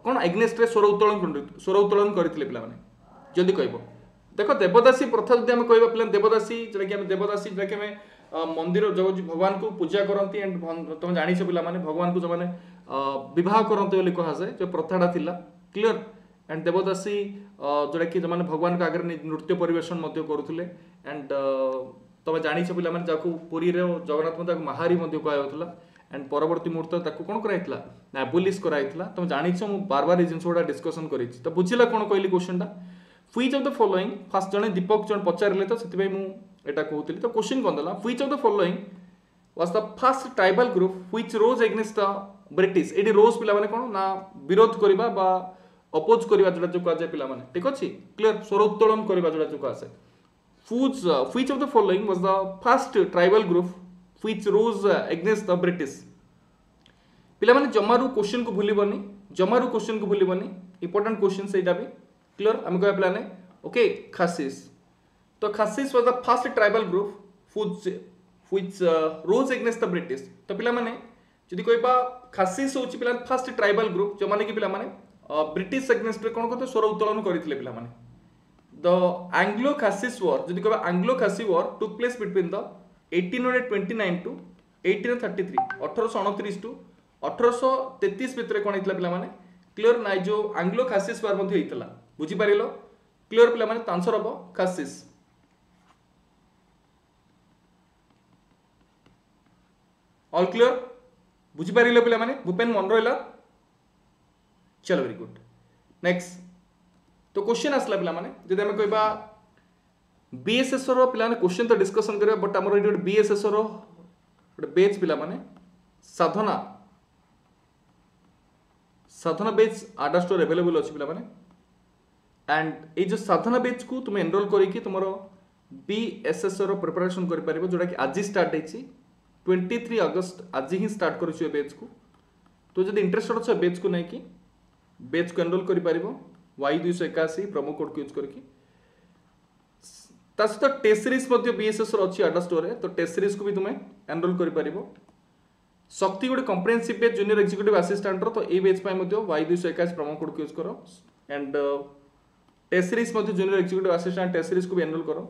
କ'ଣ ଏଗ୍ନେଷ୍ଟରେ ସ୍ୱର ଉତ୍ତୋଳନ ସ୍ୱର ଉତ୍ତୋଳନ କରିଥିଲେ ପିଲାମାନେ ଯଦି କହିବ ଦେଖ ଦେବଦାସୀ ପ୍ରଥା ଯଦି ଆମେ କହିବା ପିଲା ଦେବଦାସୀ ଯେଉଁଟାକି ଆମେ ଦେବଦାସୀ ଯେଉଁଟାକି ଆମେ ମନ୍ଦିର ଯେଉଁ ଭଗବାନଙ୍କୁ ପୂଜା କରନ୍ତି ଆଣ୍ଡ ତୁମେ ଜାଣିଛ ପିଲାମାନେ ଭଗବାନଙ୍କୁ ଯେଉଁମାନେ ବିବାହ କରନ୍ତି ବୋଲି କୁହାଯାଏ ଯେଉଁ ପ୍ରଥାଟା ଥିଲା କ୍ଲିଅର୍ ଆଣ୍ଡ ଦେବଦାସୀ ଯେଉଁଟାକି ଯେଉଁମାନେ ଭଗବାନଙ୍କ ଆଗରେ ନୃତ୍ୟ ପରିବେଷଣ ମଧ୍ୟ କରୁଥିଲେ ଆଣ୍ଡ ତୁମେ ଜାଣିଛ ପିଲାମାନେ ଯାହାକୁ ପୁରୀର ଜଗନ୍ନାଥ ତାକୁ ମାହାରୀ ମଧ୍ୟ କୁହାଯାଉଥିଲା ଆଣ୍ଡ ପରବର୍ତ୍ତୀ ମୁହୂର୍ତ୍ତ ତାକୁ କ'ଣ କରାଯାଇଥିଲା ନା ଆବୁଲିସ୍ କରାହେଇଥିଲା ତମେ ଜାଣିଛ ମୁଁ ବାର ବାର ଏ ଜିନିଷ ଗୁଡ଼ା ଡିସ୍କସନ୍ କରିଛି ତ ବୁଝିଲା କ'ଣ କହିଲି କୋଶ୍ଚିନ୍ଟା which of the following first ଜଣେ ଦୀପକ ଜଣେ ପଚାରିଲେ ତ ସେଥିପାଇଁ ମୁଁ ଏଇଟା କହୁଥିଲି ତ କୋଶ୍ଚିନ୍ କ'ଣ ଦେଲା which of the following was the first tribal group which rose against the British ଏଇଠି ରୋଜ୍ ପିଲାମାନେ କ'ଣ ନା ବିରୋଧ କରିବା ବା ଅପୋଜ୍ କରିବା ଯେଉଁଟା ଯେଉଁ କୁହାଯାଏ ପିଲାମାନେ ଠିକ୍ ଅଛି କ୍ଲିଅର ସ୍ୱରୋତ୍ତୋଳନ କରିବା ଯେଉଁଟା ଯେଉଁ କୁହାଯାଏ ଫୁଜ୍ which of the following was the first tribal group which rose against the British पे जमारु क्वेश्चन को भूल जमारु क्वेश्चन को भूल इंपोर्टां क्वेश्चन से क्लीअर आम कह पे ओके खासीस तो Khasis was the first tribal group फुज which rose against the British तो पे जी कह खासीस हूँ पे फास्ट ट्राइबल ग्रुप जो मैंने कि पे ब्रिट एग्नेस्ट कौन करते तो स्वर उत्तोलन करते पे द आंग्लो खासीस वर जी कह Anglo Khasi war took place between the eighteen hundred twenty nine to eighteen thirty three অঠরশো অণতিরিশ টু অঠরশো তেত্রিশ ভিতরে কোণ হয়েছিল পিলামানে ক্লিয়র না যে আংলো খাসিস বার মধ্যে হয়েছিল বুঝিপারিল ক্লিয়র পিলামানে তানসর হব খাসিস অল ক্লিয়র বুঝিপারিল পিলামানে ভূপেন মন রহিলা চলো ভেরি গুড নেক্সট তো কোশ্চেন আসলা পিলামানে যদি আমি কইবা ବିଏସ୍ଏସ୍ଓର ପିଲାମାନେ କୋଶ୍ଚିନ୍ ତ ଡିସ୍କସନ୍ କରିବା ବଟ୍ ଆମର ଏଠି ଗୋଟେ ବିଏସ୍ଏସ୍ଓର ଗୋଟେ ବେଚ୍ ପିଲାମାନେ ସାଧନା ସାଧନା ବେଚ୍ ଆଡା ଷ୍ଟୋର ଆଭେଲେବୁଲ୍ ଅଛି ପିଲାମାନେ ଆଣ୍ଡ ଏଇ ଯେଉଁ ସାଧନା ବେଚ୍କୁ ତୁମେ ଏନରୋଲ୍ କରିକି ତୁମର ବିଏସ୍ଏସ୍ଓର ପ୍ରିପାରେସନ୍ କରିପାରିବ ଯେଉଁଟାକି ଆଜି ଷ୍ଟାର୍ଟ ହେଇଛି ଟ୍ୱେଣ୍ଟି ଥ୍ରୀ ଅଗଷ୍ଟ ଆଜି ହିଁ ଷ୍ଟାର୍ଟ କରିଛୁ ଏ ବେଚ୍କୁ ତ ଯଦି ଇଣ୍ଟରେଷ୍ଟେଡ୍ ଅଛ ଏ ବେଚ୍କୁ ନେଇକି ବେଚ୍କୁ ଏନରୋଲ୍ କରିପାରିବ ୱାଇ ଦୁଇଶହ ଏକାଅଶୀ ପ୍ରୋମୋ କୋଡ଼୍କୁ ୟୁଜ୍ କରିକି ता सहित टेस्ट सीरीज अच्छी आडा स्टोर तो टेस्ट सीरीज को भी तुम एनरोल कर शक्ति गोटे कंप्रेनसीव बेच जूनियर एक्जिक्यूटिव आसीस्टाट तो ये बेच पर वाई दुई एक प्रमो कोड यूज कर and test series junior executive assistant test series को भी एनरोल कर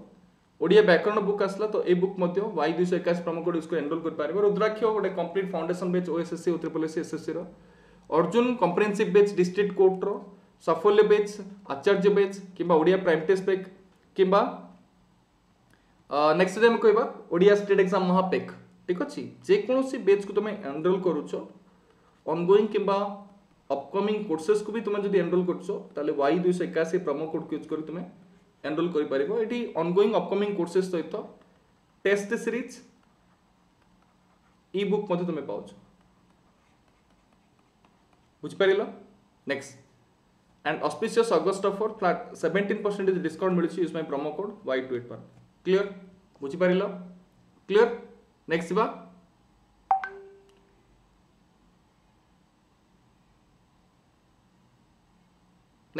ओडिया व्याकरण बुक आसला तो ये बुक वाई दुई एक प्रमो कोड यूज कर एनरोल कर पार रुद्राक्ष गोटे complete foundation batch OSSC triple S S S Arjun comprehensive batch district court साफल्य बेच आचार्य बेच कि प्राइम टेस्ट बेच किंवा ନେକ୍ସଟ ଯଦି ଆମେ କହିବା ଓଡ଼ିଆ ଷ୍ଟେଟ୍ ଏକ୍ଜାମ୍ ମହାପେକ୍ ଠିକ୍ ଅଛି ଯେକୌଣସି ବେଚ୍କୁ ତୁମେ ଏନରୋଲ୍ କରୁଛ ଅନଗୋଇଂ କିମ୍ବା ଅପକମିଂ କୋର୍ସେସ୍କୁ ବି ତୁମେ ଯଦି ଏନରୋଲ୍ କରୁଛ ତାହେଲେ ୱାଇ ଦୁଇଶହ ଏକାଅଶୀ ପ୍ରମୋ କୋଡ଼୍କୁ ୟୁଜ୍ କରି ତୁମେ ଏନରୋଲ୍ କରିପାରିବ ଏଠି ଅନଗୋଇଂ ଅପକମିଂ କୋର୍ସେସ୍ ସହିତ ଟେଷ୍ଟ ସିରିଜ୍ ଇ ବୁକ୍ ମଧ୍ୟ ତୁମେ ପାଉଛ ବୁଝିପାରିଲ next and auspicious August offer flat seventeen percentage discount ମିଳୁଛି use my promo code Y two eight one clear ବୁଝିପାରିଲ କ୍ଲିଅର ନେକ୍ସଟ ଯିବା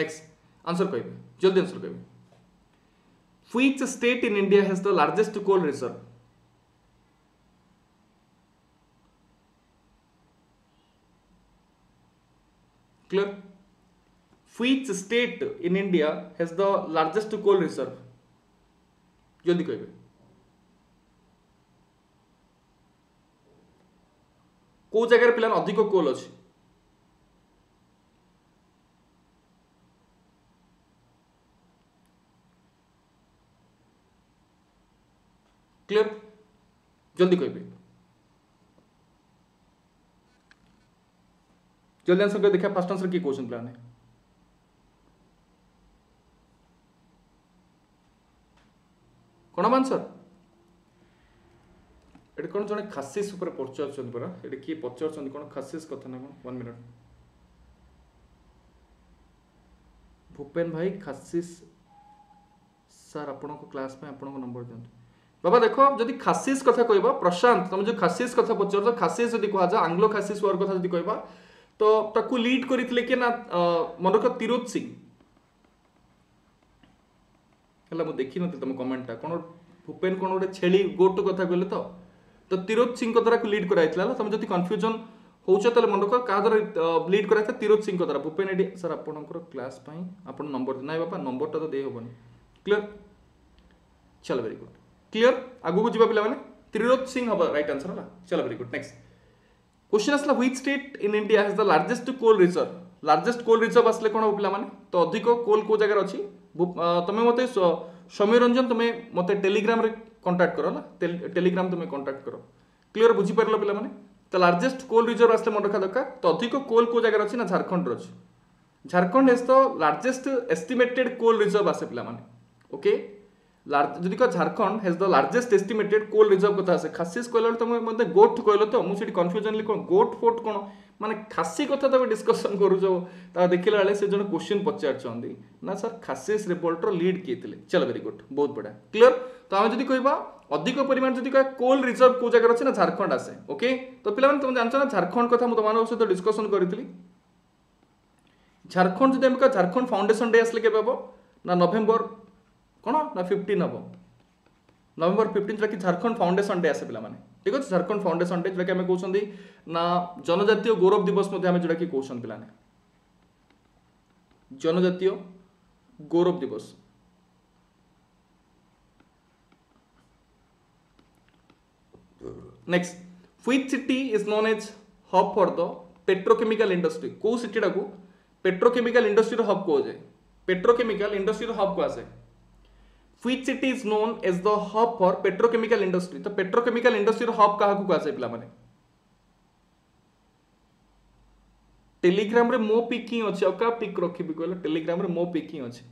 ନେକ୍ସଟ ଆନ୍ସର କହିବେ ଜଲ୍ଦି ଆନ୍ସର କହିବେ Which state in India has the largest coal reserve? Clear? Which state in India has the largest coal reserve? जल्दी कह कौ जगार पिलान अधिक कोल अच्छे क्लियर जल्दी कह जल्दी आंसर कर देखा फास्ट आंसर किए कौन पिलाने କ'ଣ ହବ ଆନ୍ସର ଏଠି କ'ଣ ଜଣେ ଖାସିସ୍ ଉପରେ ପଚାରୁଛନ୍ତି ପରା ଏଠି କିଏ ପଚାରୁଛନ୍ତି କ'ଣ ଖାସିସ୍ କଥା ନା କ'ଣ ୱାନ୍ ମିନିଟ୍ ଭୂପେନ ଭାଇ ଖାସିସ୍ ସାର୍ ଆପଣଙ୍କ କ୍ଲାସ୍ ପାଇଁ ଆପଣଙ୍କ ନମ୍ବର ଦିଅନ୍ତୁ ବାବା ଦେଖ ଯଦି ଖାସିସ୍ କଥା କହିବ ପ୍ରଶାନ୍ତ ତମେ ଯେଉଁ ଖାସିସ୍ କଥା ପଚାରୁଛ ଖାସିସ୍ ଯଦି କୁହାଯାଏ ଆଙ୍ଗ୍ଲୋ ଖାସିସ୍ ୱାର୍ଡ କଥା ଯଦି କହିବା ତ ତାକୁ ଲିଡ୍ କରିଥିଲେ କିଏ ନା ମନେ ରଖ ତିରୋଦ ସିଂ ହେଲା ମୁଁ ଦେଖିନଥିଲି ତୁମ କମେଣ୍ଟଟା କ'ଣ ଭୁପେନ କ'ଣ ଗୋଟେ ଛେଳି ଗୋଟ କଥା କହିଲେ ତ ତ ତିରୋଜ ସିଂଙ୍କ ଦ୍ୱାରା ଲିଡ୍ କରାଯାଇଥିଲା ହେଲା ତୁମେ ଯଦି କନଫ୍ୟୁଜନ୍ ହେଉଛ ତାହେଲେ ମନେ ରଖ କାହା ଦ୍ୱାରା ଲିଡ୍ କରାଯାଇଥିଲା ତିରୋଜ ସିଂଙ୍କ ଦ୍ୱାରା ଭୁପେନ ଏଠି ସାର୍ ଆପଣଙ୍କର କ୍ଲାସ୍ ପାଇଁ ଆପଣ ନମ୍ବର ନାଇଁ ବାପା ନମ୍ବରଟା ତ ଦେଇ ହେବନି କ୍ଲିଅର ଚାଲ ଭେରି ଗୁଡ୍ କ୍ଲିଅର ଆଗକୁ ଯିବା ପିଲାମାନେ ତିରୋଜ ସିଂ ହେବ ରାଇଟ୍ ଆନ୍ସର ହେଲା ଚାଲ ଭେରି ଗୁଡ୍ ନେକ୍ସଟ क्वेश्चन आसला which state in India has the largest coal reserve largest coal reserve आसले कौन हम पे तो अधिक कोल कौ जगार अच्छी ତମେ ମୋତେ ସମୀର ରଞ୍ଜନ ତମେ ମୋତେ ଟେଲିଗ୍ରାମରେ କଣ୍ଟାକ୍ଟ କର ହେଲା ଟେଲିଗ୍ରାମ ତମେ କଣ୍ଟାକ୍ଟ କର କ୍ଲିଅର ବୁଝିପାରିଲ ପିଲାମାନେ ତ ଲାର୍ଜେଷ୍ଟ କୋଲ୍ ରିଜର୍ଭ ଆସିଲେ ମନେ ରଖା ଦରକାର ତ ଅଧିକ କୋଲ୍ କେଉଁ ଜାଗାରେ ଅଛି ନା ଝାଡ଼ଖଣ୍ଡରେ ଅଛି Jharkhand is the largest estimated coal reserve আছে পিলামানে ওকে যদি কহ Jharkhand has the largest estimated coal reserve কথা আছে খাসিস কহিলা তুমি মধ্যে গোট কহিল তো মু সেটি কনফ্যুজনলি কোণ গোট ফোট কোণ ମାନେ ଖାସି କଥା ତମେ ଡିସ୍କସନ୍ କରୁଛ ତା ଦେଖିଲା ବେଳେ ସେ ଜଣେ କୋଶ୍ଚିନ୍ ପଚାରୁଛନ୍ତି ନା ସାର୍ ଖାସିସ୍ ରିପୋର୍ଟର ଲିଡ୍ କିଏ ଥିଲେ ଚାଲ ଭେରି ଗୁଡ୍ ବହୁତ ବଢ଼ିଆ କ୍ଲିୟର ତ ଆମେ ଯଦି କହିବା ଅଧିକ ପରିମାଣ ଯଦି କହିବା କୋଲ୍ ରିଜର୍ଭ କେଉଁ ଜାଗାରେ ଅଛି ନା ଝାରଖଣ୍ଡ ଆସେ ଓକେ ତ ପିଲାମାନେ ତୁମେ ଜାଣିଛ ନା ଝାରଖଣ୍ଡ କଥା ମୁଁ ତୁମମାନଙ୍କ ସହିତ ଡିସ୍କସନ୍ କରିଥିଲି ଝାଡ଼ଖଣ୍ଡ ଯଦି ଆମେ ঝাড়খণ্ড ফাউন্ডেশন ଫାଉଣ୍ଡେସନ୍ ଡେ ଆସିଲେ କେବେ ହବ ନା ନଭେମ୍ବର କଣ ନା হব নভেম্বর ନଭେମ୍ବର যেটা কি ঝাড়খণ্ড ଫାଉଣ୍ଡେସନ୍ ଡେ ଆସେ ପିଲାମାନେ ठीक अच्छे झारखंड फाउंडेसन डे जोटा कि कौन ना जनजात गौरव दिवस जोटा कि कौन কৌশন जनजात गौरव दिवस next which city is known as hub for the petrochemical industry को सिटीटा को पेट्रोकेमिकल इंडस्ट्री हब को जाए पेट्रोकेमिकल इंडस्ट्री हब को आसे which city is known as the hub for petrochemical industry तो पेट्रोकेमिकाल इंडस्ट्री हब क्या कहुए पे टेलीग्राम रे मो पिक अच्छे क्या पिक रखी कह टेलीग्राम रे मो पिक अच्छे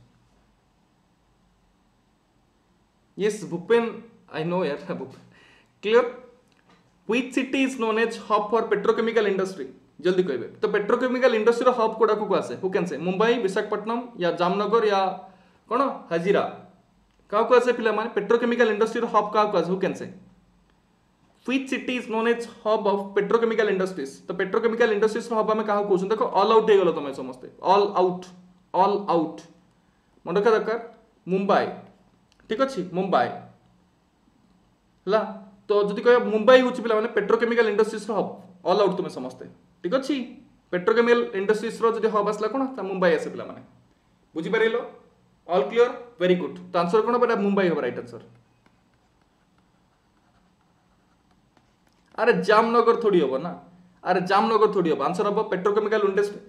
ये भूपेन आई नो यार clear which city is known as hub for petrochemical industry जल्दी कहे तो पेट्रोकेमिकाल इंडस्ट्री हब कौड़ा को आसे हु कैन से मुंबई विशाखापटनम या जामनगर या कौन हजीरा କାହାକୁ ଆସେ ପିଲାମାନେ ପେଟ୍ରୋକେମିକାଲ ଇଣ୍ଡଷ୍ଟ୍ରିର ହବ୍ କାହାକୁ ଆସେ who can say which city is known as hub of petrochemical industries ତ petrochemical industries ହବ୍ ଆମେ କାହାକୁ କହୁଛନ୍ତି ଦେଖ ଅଲ୍ ଆଉଟ୍ ହେଇଗଲ ତମେ ସମସ୍ତେ ଅଲ୍ ଆଉଟ୍ ଅଲ୍ ଆଉଟ୍ ମନେ ରଖିବା ଦରକାର ମୁମ୍ବାଇ ଠିକ ଅଛି ମୁମ୍ବାଇ ହେଲା ତ ଯଦି କହିବା ମୁମ୍ବାଇ ହେଉଛି ପିଲାମାନେ ପେଟ୍ରୋକେମିକାଲ ଇଣ୍ଡଷ୍ଟ୍ରିଜ୍ର ହବ୍ ଅଲ୍ ଆଉଟ୍ ତୁମେ ସମସ୍ତେ ଠିକ ଅଛି ପେଟ୍ରୋକେମିକାଲ ଇଣ୍ଡଷ୍ଟ୍ରିଜ୍ର ଯଦି ହବ୍ ଆସିଲା କ'ଣ ତା ମୁମ୍ବାଇ ଆସେ ପିଲାମାନେ ବୁଝିପାରିଲ ऑल क्लियर वेरी गुड तो आंसर कौन बना मुंबई हम राइट आंसर अरे जामनगर थोड़ी हम ना अरे जामनगर थोड़ी हम आंसर हम पेट्रोकेमिकल इंडस्ट्री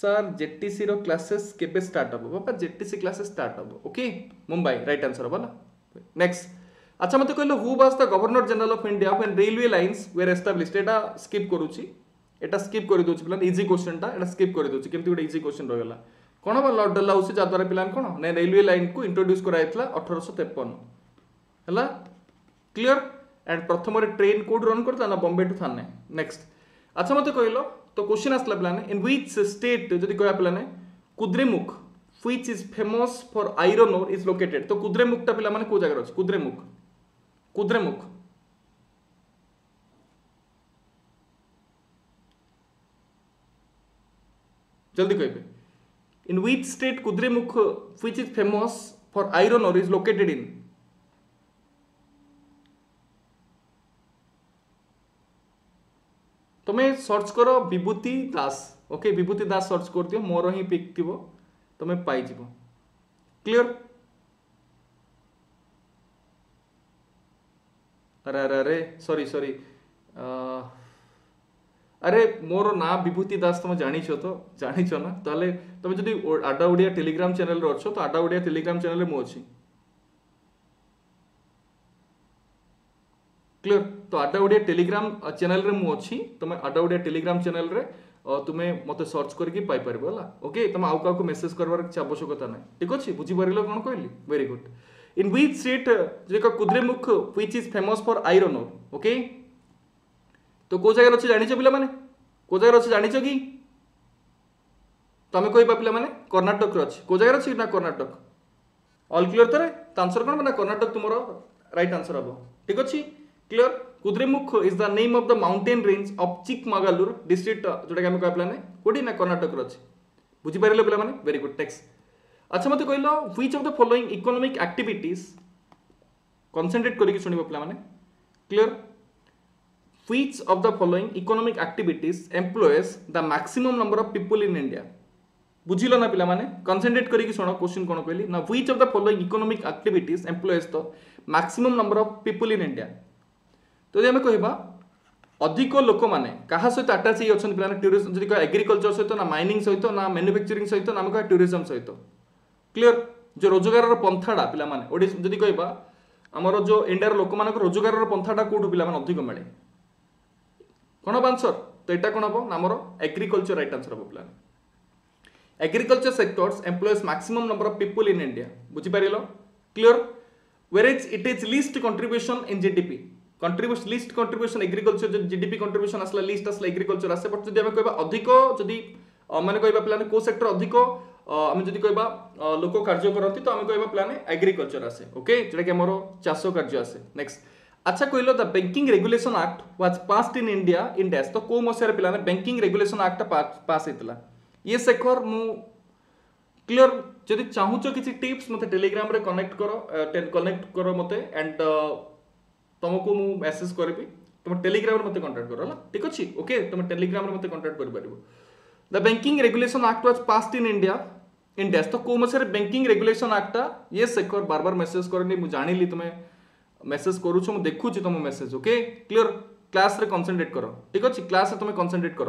ସାର୍ ଜେଟିସିର କ୍ଲାସେସ୍ କେବେ ଷ୍ଟାର୍ଟ ହେବ ବାପା ଜେଟିସି କ୍ଲାସେସ୍ ଷ୍ଟାର୍ଟ ହେବ ଓକେ ମୁମ୍ବାଇ ରାଇଟ୍ ଆନ୍ସର ହେବ ନା ନେକ୍ସଟ ଆଚ୍ଛା ମୋତେ କହିଲେ who was the governor general of India of railway lines were established ଏଇଟା ସ୍କିପ୍ କରୁଛି ଏଇଟା ସ୍କିପ୍ କରିଦେଉଛି ପିଲା ଇଜି କୋଶ୍ଚିନ୍ଟା ଏଇଟା ସ୍କିପ୍ କରିଦେଉଛି କେମିତି ଗୋଟେ ଇଜି କୋଶ୍ଚିନ୍ ରହିଗଲା कौन लड लाऊ जहाद्वारा पिला कौन ना रेलवे लाइन को इंट्रोड्यूस कर अठर तेपन है क्लीअर एंड प्रथम ट्रेन कौट रन कर बम्बे टू थाने नेक्स्ट अच्छा मत कह तो क्वेश्चन आसला पे इन ह्विच स्टेट जब कह पाने Kudremukh which is famous for iron ore is located तो कुद्रेमुखटा पे कौ जगार अच्छे कुद्रेमुख कुद्रेमुख जल्दी कहते हैं In which state Kudremukh, which is famous for iron ore, is located in? तुम्हें सर्च कर विभूति दास ओके विभूति दास सर्च कर दियो मोर ही पिक थी तुम्हें पाइज क्लियर अरे अरे अरे सॉरी सॉरी अरे मोर ना विभूति दास तुम जान तो जाचना तो तुम जब आडा ओडिया टेलीग्राम चेल तो आडा ओडिया टेलीग्राम चेल मुझे क्लीयर तो आडा ओडिया टेलीग्राम चेल अच्छी तुम आडा ओडिया टेलीग्राम चेल तुम मत सर्च ओके तुम आउ का मेसेज कर आवश्यकता ना ठीक अच्छे बुझीपर कौन कहली very good in which city जो एक Kudremukh which is famous for iron okay তো କେଉଁ ଜାଗାରେ ଅଛି ଜାଣିଛ ପିଲାମାନେ କେଉଁ ଜାଗାରେ ଅଛି ଜାଣିଛ କି ତମେ କହିବା ପିଲାମାନେ କର୍ଣ୍ଣାଟକରେ ଅଛି କେଉଁ ଜାଗାରେ ଅଛି ନା କର୍ଣ୍ଣାଟକ ଅଲ୍ କ୍ଲିଅର ଥରେ ତା ଆନ୍ସର କ'ଣ ନା କର୍ଣ୍ଣାଟକ ତୁମର ରାଇଟ୍ ଆନ୍ସର ହେବ ଠିକ୍ ଅଛି clear Kudremukh is the name of the mountain range of Chikmagalur district ଯେଉଁଟାକି ଆମେ କହିବା ପିଲାମାନେ କେଉଁଠି ନା କର୍ଣ୍ଣାଟକରେ ଅଛି ବୁଝିପାରିଲେ ପିଲାମାନେ ଭେରି ଗୁଡ୍ ନେକ୍ସଟ ଆଚ୍ଛା ମୋତେ କହିଲ which of the following economic activities concentrate କରିକି ଶୁଣିବ ପିଲାମାନେ clear which of the following economic activities employs the maximum number of people in India? বুঝিল না পিলামানে কনসেন্ট্রেট করিকি শুণ কোশ্চিন কোণ কহিলি না which of the following economic activities employees the maximum number of people in India যদি আমি কহবা অধিক লোকমানে কাহা সহিত আটাচ হয়ে অনেক পিলামানে ট্যুরিজম যদি কহ এগ্রিকলচর সহিত না মাইনিং সহিত না ম্যানুফ্যাকচারিং সহিত না আমি কহ ট্যুরিজম সহিত ক্লিয়ার যে রোজগারর পন্থাটা পিলামানে ওড়িশা যদি কহবা আমার যে ইন্ডিয়ার লোকমানক রোজগারর পন্থাটা কোটু পিলামানে অধিক মিলে କ'ଣ ହେବ ଆନ୍ସର ତ ଏଇଟା କ'ଣ ହେବ ନା ଆମର ଏଗ୍ରିକଲଚର ରାଇଟ୍ ଆନ୍ସର ହେବ ପିଲାମାନେ agriculture sectors employs maximum number of people in India. ବୁଝିପାରିଲ clear whereas it is least contribution in GDP. Contribution least contribution agriculture ଯଦି ଜିଡିପି କଣ୍ଟ୍ରିବ୍ୟୁସନ୍ ଆସିଲା ଲିଷ୍ଟ ଆସିଲା ଏଗ୍ରିକଲଚର ଆସେ ବଟ୍ ଯଦି ଆମେ କହିବା ଅଧିକ ଯଦି ମାନେ କହିବା ପିଲାମାନେ କେଉଁ ସେକ୍ଟର ଅଧିକ ଆମେ ଯଦି କହିବା ଲୋକ କାର୍ଯ୍ୟ କରନ୍ତି ତ ଆମେ କହିବା ପିଲାମାନେ ଏଗ୍ରିକଲଚର ଆସେ ଓକେ ଯେଉଁଟାକି ଆମର ଚାଷ କାର୍ଯ୍ୟ ଆସେ ନେକ୍ସଟ अच्छा कोई the banking regulation act was passed in India in dash तो कौ मसीहार पिला बैंकिंग रेग्युलेशन आक्ट पास होता ये सेखर मु क्लीयर जदि चाहूच किसी टिप्स मते टेलीग्राम रे कनेक्ट करो कनेक्ट करो मते एंड तुमको मु मेसेज करी तुम टेलीग्राम रे मते कांटेक्ट ठीक अछि ओके तुम टेलीग्राम रे मते contact the banking regulation act was passed in India in dash तो कौ मसीहार बैंकिंग रेगुलेशन एक्ट ये सेखर बार बार मेसेज करनी मु जानिली तुम्हें মেসেজ করুছ মু দেখুছি তোমার মেসেজ ওকে ক্লিয়ার ক্লাসে কনসেনট্রেট কর ঠিক আছে ক্লাসে তুমি কনসেনট্রেট কর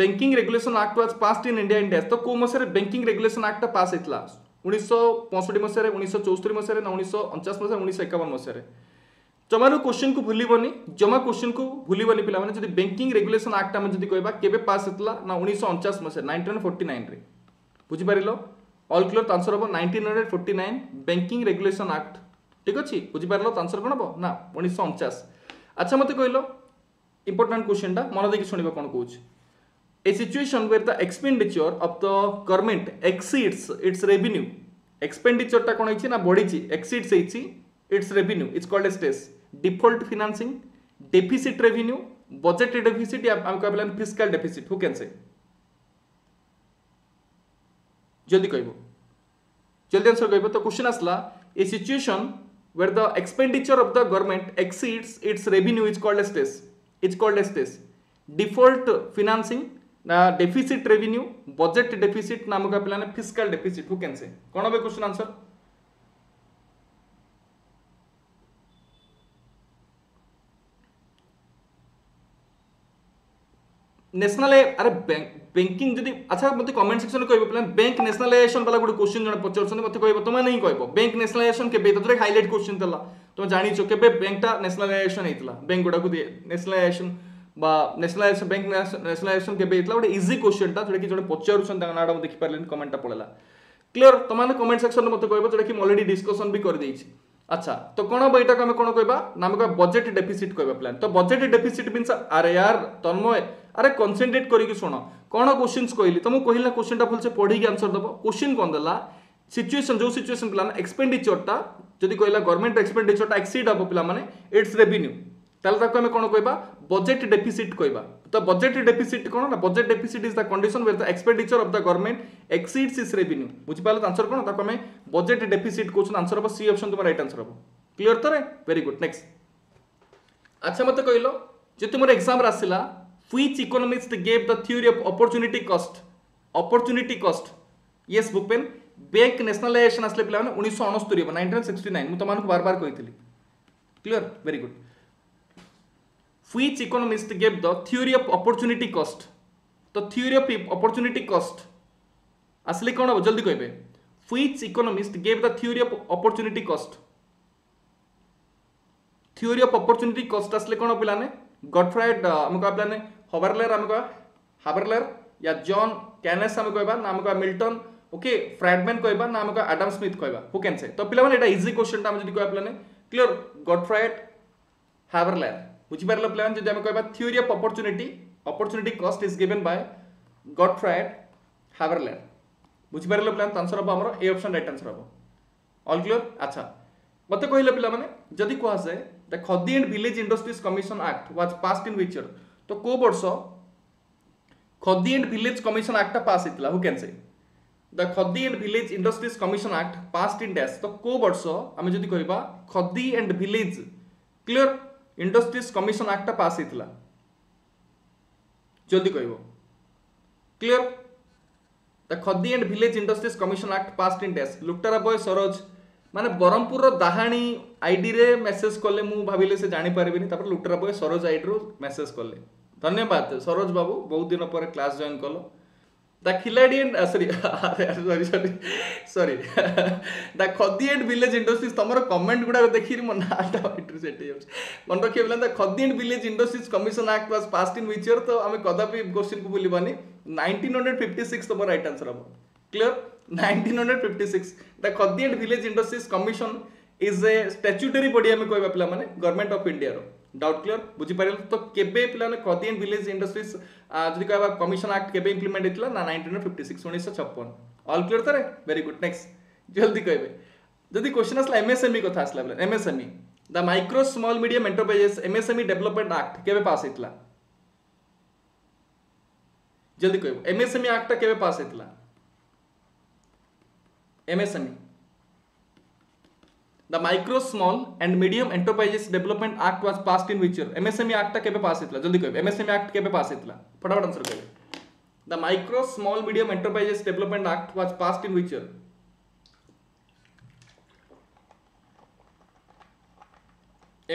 banking regulation act was passed in India India তো কেউ মশায় ব্যাঙ্কিং রেগুলেসন আক্টটা পাস হয়েছিল উনিশশো পঁয়ষঠি মশায় উনিশশো চৌস্তরি মশায় না উনিশশো অনচাশ মশায় উনিশশো একাবন মশায় জমার কোশ্চিন কু ভুলবনি জমা কোশ্চিন কু ভুলবনি পিলা মানে যদি ব্যাঙ্কিং রেগুলেসন আক্ট আমি যদি কহবা কেবে পাস হয়েছিল না উনিশশো অনচাশ মশায় নাইনটিন ফোর্টি নাইনরে বুঝিপারিল অল ক্লিয়ার তো আনসর হব nineteen hundred forty nine banking regulation act ঠিক ଅଛି ବୁଝିପାରିଲ ତ ଆନ୍ସର କ'ଣ ହେବ ନା ଉଣେଇଶହ ଅଣଚାଶ ଆଚ୍ଛା ମୋତେ କହିଲ ଇମ୍ପୋର୍ଟାଣ୍ଟ କ୍ୱେଶ୍ଚିନ୍ଟା ମନ ଦେଇକି ଶୁଣିବ କ'ଣ କହୁଛି a situation where the expenditure of the government exceeds its revenue expenditure টা কোন হইছে না বড়িছি exceeds হইছি its revenue it's called as stress default financing deficit revenue budget deficit আমি কইবলাম fiscal deficit who can say জলদি কইব জলদি আনসার কইব তো কোশ্চেন আসলা a situation where the expenditure of the government exceeds its revenue is called as this It's called as this Default financing, na uh, deficit revenue, budget deficit नाम का पिलाने fiscal deficit. Who can say? कौन होगा question answer? नेशनल अरे ବ୍ୟାଙ୍କିଂ ଯଦି ଆଚ୍ଛା ମୋତେ କମେଣ୍ଟ ସେକ୍ସନରେ କହିବ ପିଲା ବ୍ୟାଙ୍କ ନ୍ୟାସନାଲାଇଜେସନ୍ ବାଲା ଗୋଟେ କୋଶ୍ଚିନ୍ ଜଣେ ପଚାରୁଛନ୍ତି ମୋତେ କହିବ ତୁମେ ନାହିଁ କହିବ ବ୍ୟାଙ୍କ ନ୍ୟାସନାଲାଇଜେସନ୍ କେବେ ତାଦେହରେ ହାଇଲାଇଟ୍ କୋଶ୍ଚିନ୍ ଥିଲା ତୁମେ ଜାଣିଛ କେବେ ବ୍ୟାଙ୍କଟା ନ୍ୟାସନାଲାଇଜେସନ୍ ହେଇଥିଲା ବ୍ୟାଙ୍କ ଗୁଡ଼ାକୁ ନ୍ୟାସନାଲାଇଜେସନ୍ বা ন্যাশনালাইজেশন ব্যাঙ্ক ন্যাশনালাইজেশন কেবে হয়েছিল গোটে ইজি কোশ্চেনটা যেটাকি জনে পচারুছেন তাঙ্ক নাঁটা দেখি পারিলেন কমেন্টটা পড়েলা ক্লিয়ার তোমাদের কমেন্ট সেকশন মতো কইব যেটাকি মু অলরেডি ডিসকশন বি করে দিয়েছি আচ্ছা তো কোণ হব এটাকে আমি কোণ কইবা না আমি কইবা বজেট ডেফিসিট কইবা প্ল্যান তো বজেট ডেফিসিট মিন্স আর এ আর তন্ময় আরে କନସେନଟ୍ରେଟ୍ କରିକି ଶୁଣ କ'ଣ କୋଶ୍ଚିନ୍ସ କହିଲି ତ ମୁଁ କହିଲା କୋଶ୍ଚିନ୍ଟା ଭଲସେ ପଢ଼ିକି ଆନ୍ସର୍ ଦେବ କୋଶ୍ଚିନ୍ କ'ଣ ଦେଲା ସିଚୁଏସନ୍ ଯେଉଁ ସିଚୁଏସନ୍ ପିଲାମାନେ ଏକ୍ସପେଣ୍ଡିଚର୍ଟା ଯଦି କହିଲା ଗଭର୍ଣ୍ଣମେଣ୍ଟ ଏକ୍ସପେଣ୍ଡିଚର୍ଟା ଏକ୍ସିଡ୍ ହେବ ପିଲାମାନେ ଇଟ୍ସ ରେଭିନ୍ୟୁ ତାହେଲେ ତାକୁ ଆମେ କ'ଣ କହିବା ବଜେଟ୍ ଡେଫିସିଟ୍ କହିବା ତ ବଜେଟ୍ ଡେଫିସିଟ୍ କ'ଣ ନା budget deficit is the condition where the expenditure of the government exceeds its revenue ବୁଝିପାରିଲେ ଆନ୍ସର୍ କ'ଣ ତାକୁ ଆମେ ବଜେଟ୍ ଡେଫିସିଟ୍ କହୁଛନ୍ତି ଆନ୍ସର୍ ହେବ ସି ଅପସନ୍ ତୁମ ରାଇଟ୍ ଆନ୍ସର୍ ହେବ କ୍ଲିୟର୍ ତରେ ଭେରି ଗୁଡ୍ ନେକ୍ସଟ ଆଚ୍ଛା ମୋତେ କହିଲ ଯେହେତୁ ମୋର ଏକ୍ସାମ୍ରେ ଆସିଲା which economist gave the theory of opportunity cost opportunity cost yes bhupen bank nationalisation ଆସିଲେ ପିଲାମାନେ ଉଣେଇଶହ 1969 ହେବ ନାଇଣ୍ଟିନ୍ ସିକ୍ସଟି bar ମୁଁ ତୁମମାନଙ୍କୁ clear very good which economist gave the theory of opportunity cost the theory of opportunity cost asle kon jaldi koibe which economist gave the theory of opportunity cost theory of opportunity cost theory of opportunity cost ଆସିଲେ କ'ଣ ପିଲାମାନେ ଗଡ଼ଫ୍ରାଏଡ୍ ഹൊബർലർ നമുക്ക് ഹബർലർ या जॉन कैनेस आम कहवा ना आम मिल्टन ओके फ्राडमैन कहवा ना आम आडम स्मिथ कहवा हु कैन से तो पे इजी क्वेश्चन आम जो कहने क्लीयर गडफ्रायड हावरलैर बुझीपारे पे जब आम कहवा theory of opportunity opportunity cost is given by Gottfried Haberler बुझीपारे पे आंसर हम आम ए अपसन रईट आंसर हम अल क्लीयर अच्छा मत कहले पे जदि कहुए the khadi and village industries commission act was passed in which year ତ କେଉଁ ବର୍ଷ ଖଦି ଆଣ୍ଡ ଭିଲେଜ କମିଶନ ଆକ୍ଟଟା ପାସ୍ ହେଇଥିଲା who can say the khadi and village industries commission act passed in dash ତ କେଉଁ ବର୍ଷ ଆମେ ଯଦି କହିବା khadi and village clear industries commission ଆକ୍ଟଟା pass ହେଇଥିଲା ଜଲ୍ଦି କହିବ clear the khadi and village industries commission act passed in dash ଲୁକ୍ଟାରା boy Saroj ମାନେ ବ୍ରହ୍ମପୁରର ଦାହାଣୀ ଆଇଡ଼ିରେ ମେସେଜ୍ କଲେ ମୁଁ ଭାବିଲି ସେ ଜାଣିପାରିବିନି ତାପରେ ଲୁଟରା ବଏ ସରୋଜ ଆଇଡ଼ିରୁ ମେସେଜ୍ କଲେ ଧନ୍ୟବାଦ ସରୋଜ ବାବୁ ବହୁତ ଦିନ ପରେ କ୍ଲାସ୍ ଜଏନ୍ କଲ The Khiladian, uh, sorry, sorry, sorry, sorry. the Khadian village industries, ତମର କମେଣ୍ଟ ଗୁଡ଼ାକ ଦେଖିକିରି ମୋ ନାଁଟା ଏଠୁ ସେଟ୍ ହେଇଯାଉଛି ମନେ ରଖିବେ ବୋଲେ the khadi and village industries commission act was passed in which year ତ ଆମେ କଦାପି କୋଶ୍ଚିନ୍କୁ ଭୁଲିବାନି ନାଇନଟିନ୍ ହଣ୍ଡ୍ରେଡ଼ ଫିଫ୍ଟି ସିକ୍ସ ତମର ରାଇଟ୍ ଆନ୍ସର୍ ହେବ clear 1956 the khadi and village industries commission is a statutory body आम कह पे government of India doubt clear clear पारे तो केवे पे खदी एंड विलेज इंडस्ट्रीज जी कह कमिशन आक्ट के इम्लीमेंट होता है ना नाइंटीन फिफ्टी सिक्स उन्नीस छप्पन अल क्लीयर तरह भेरी गुड नेक्स जल्दी कहे जब क्वेश्चन आसला एमएसएमई क्या आसला बोले MSME the micro small medium enterprises MSME development act के पास होता जल्दी कह एमएसएमई आक्टा के पास होता है MSME. The Micro, Small and Medium Enterprises Development Act was passed in which year? MSME Act केबे पास इतला जल्दी कहिए MSME Act केबे पास इतला फटाफट आंसर कहिए. The Micro, Small, Medium Enterprises Development Act was passed in which year?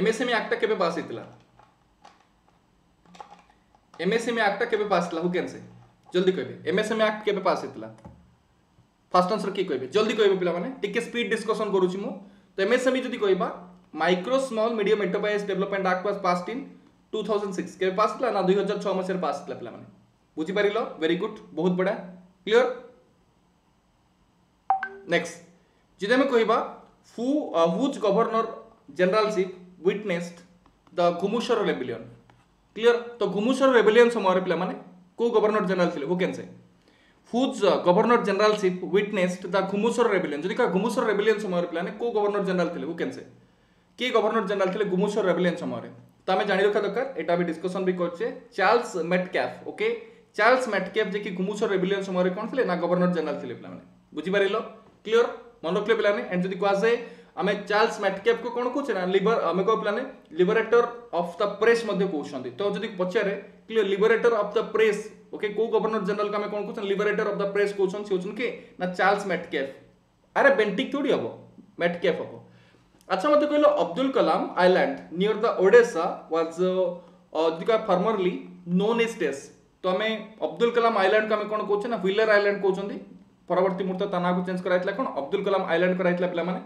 MSME Act केबे पास इतला. MSME Act केबे पास इतला? Who can say? जल्दी कहिए. MSME Act केबे पास इतला? फास्ट आंसर किए कहे जल्दी कहे पे टे स्पीड डिस्कसन करुच्छी मुझे तो एमएसएमई जी कह micro small medium enterprise development act pass pass in two thousand six pass ना दुई हजार छह मसीह पास पे बुझिपार वेरी गुड बहुत बढ़िया क्लीयर नेक्स्ट जी आम कह whose governor generalship witnessed the Ghumusar rebellion clear तो घुमुसर रेबिलियन समय पे कौ गवर्नर जेनेल थे हु से whose uh, governor generalship witnessed the Gumusor rebellion যদি কয় গুমুসর রেবেলিয়ন সময়রে পিলানে কো গভর্নর জেনারেল থিলে হু ক্যান সে কে গভর্নর জেনারেল থিলে গুমুসর রেবেলিয়ন সময়রে তো আমি জানি রাখা দরকার এটা আমি ডিসকশন বি করছে Charles Metcalfe okay Charles Metcalfe যে কি গুমুসর রেবেলিয়ন সময়রে কোন থিলে না গভর্নর জেনারেল থিলে পিলানে বুঝি পারিলো ক্লিয়ার মন রাখলে পিলানে এন্ড যদি কোয়া যায় आम चार्लस मैटकैप को कौन कौन ना लिवर आम कहने लिबरेटर अफ द प्रेस कौन तो जब पचारे clear liberator of the press okay कौ गवर्नर जनरल को कौन कौन लिबरेटर अफ द प्रेस कौन सी हो ना चार्लस मैटकैफ आरे बेंटिक थोड़ी हम मैटकैफ हम अच्छा मतलब कहल Abdul Kalam island near the Odisha was formerly known as dash तो आम अब्दुल कलाम आईलैंड को कौन कौन ना ह्विलर आईलैंड कौन परवर्त मुहूर्त ना चेंज कराइला कौन अब्दुल कलाम आईलैंड कराइला पे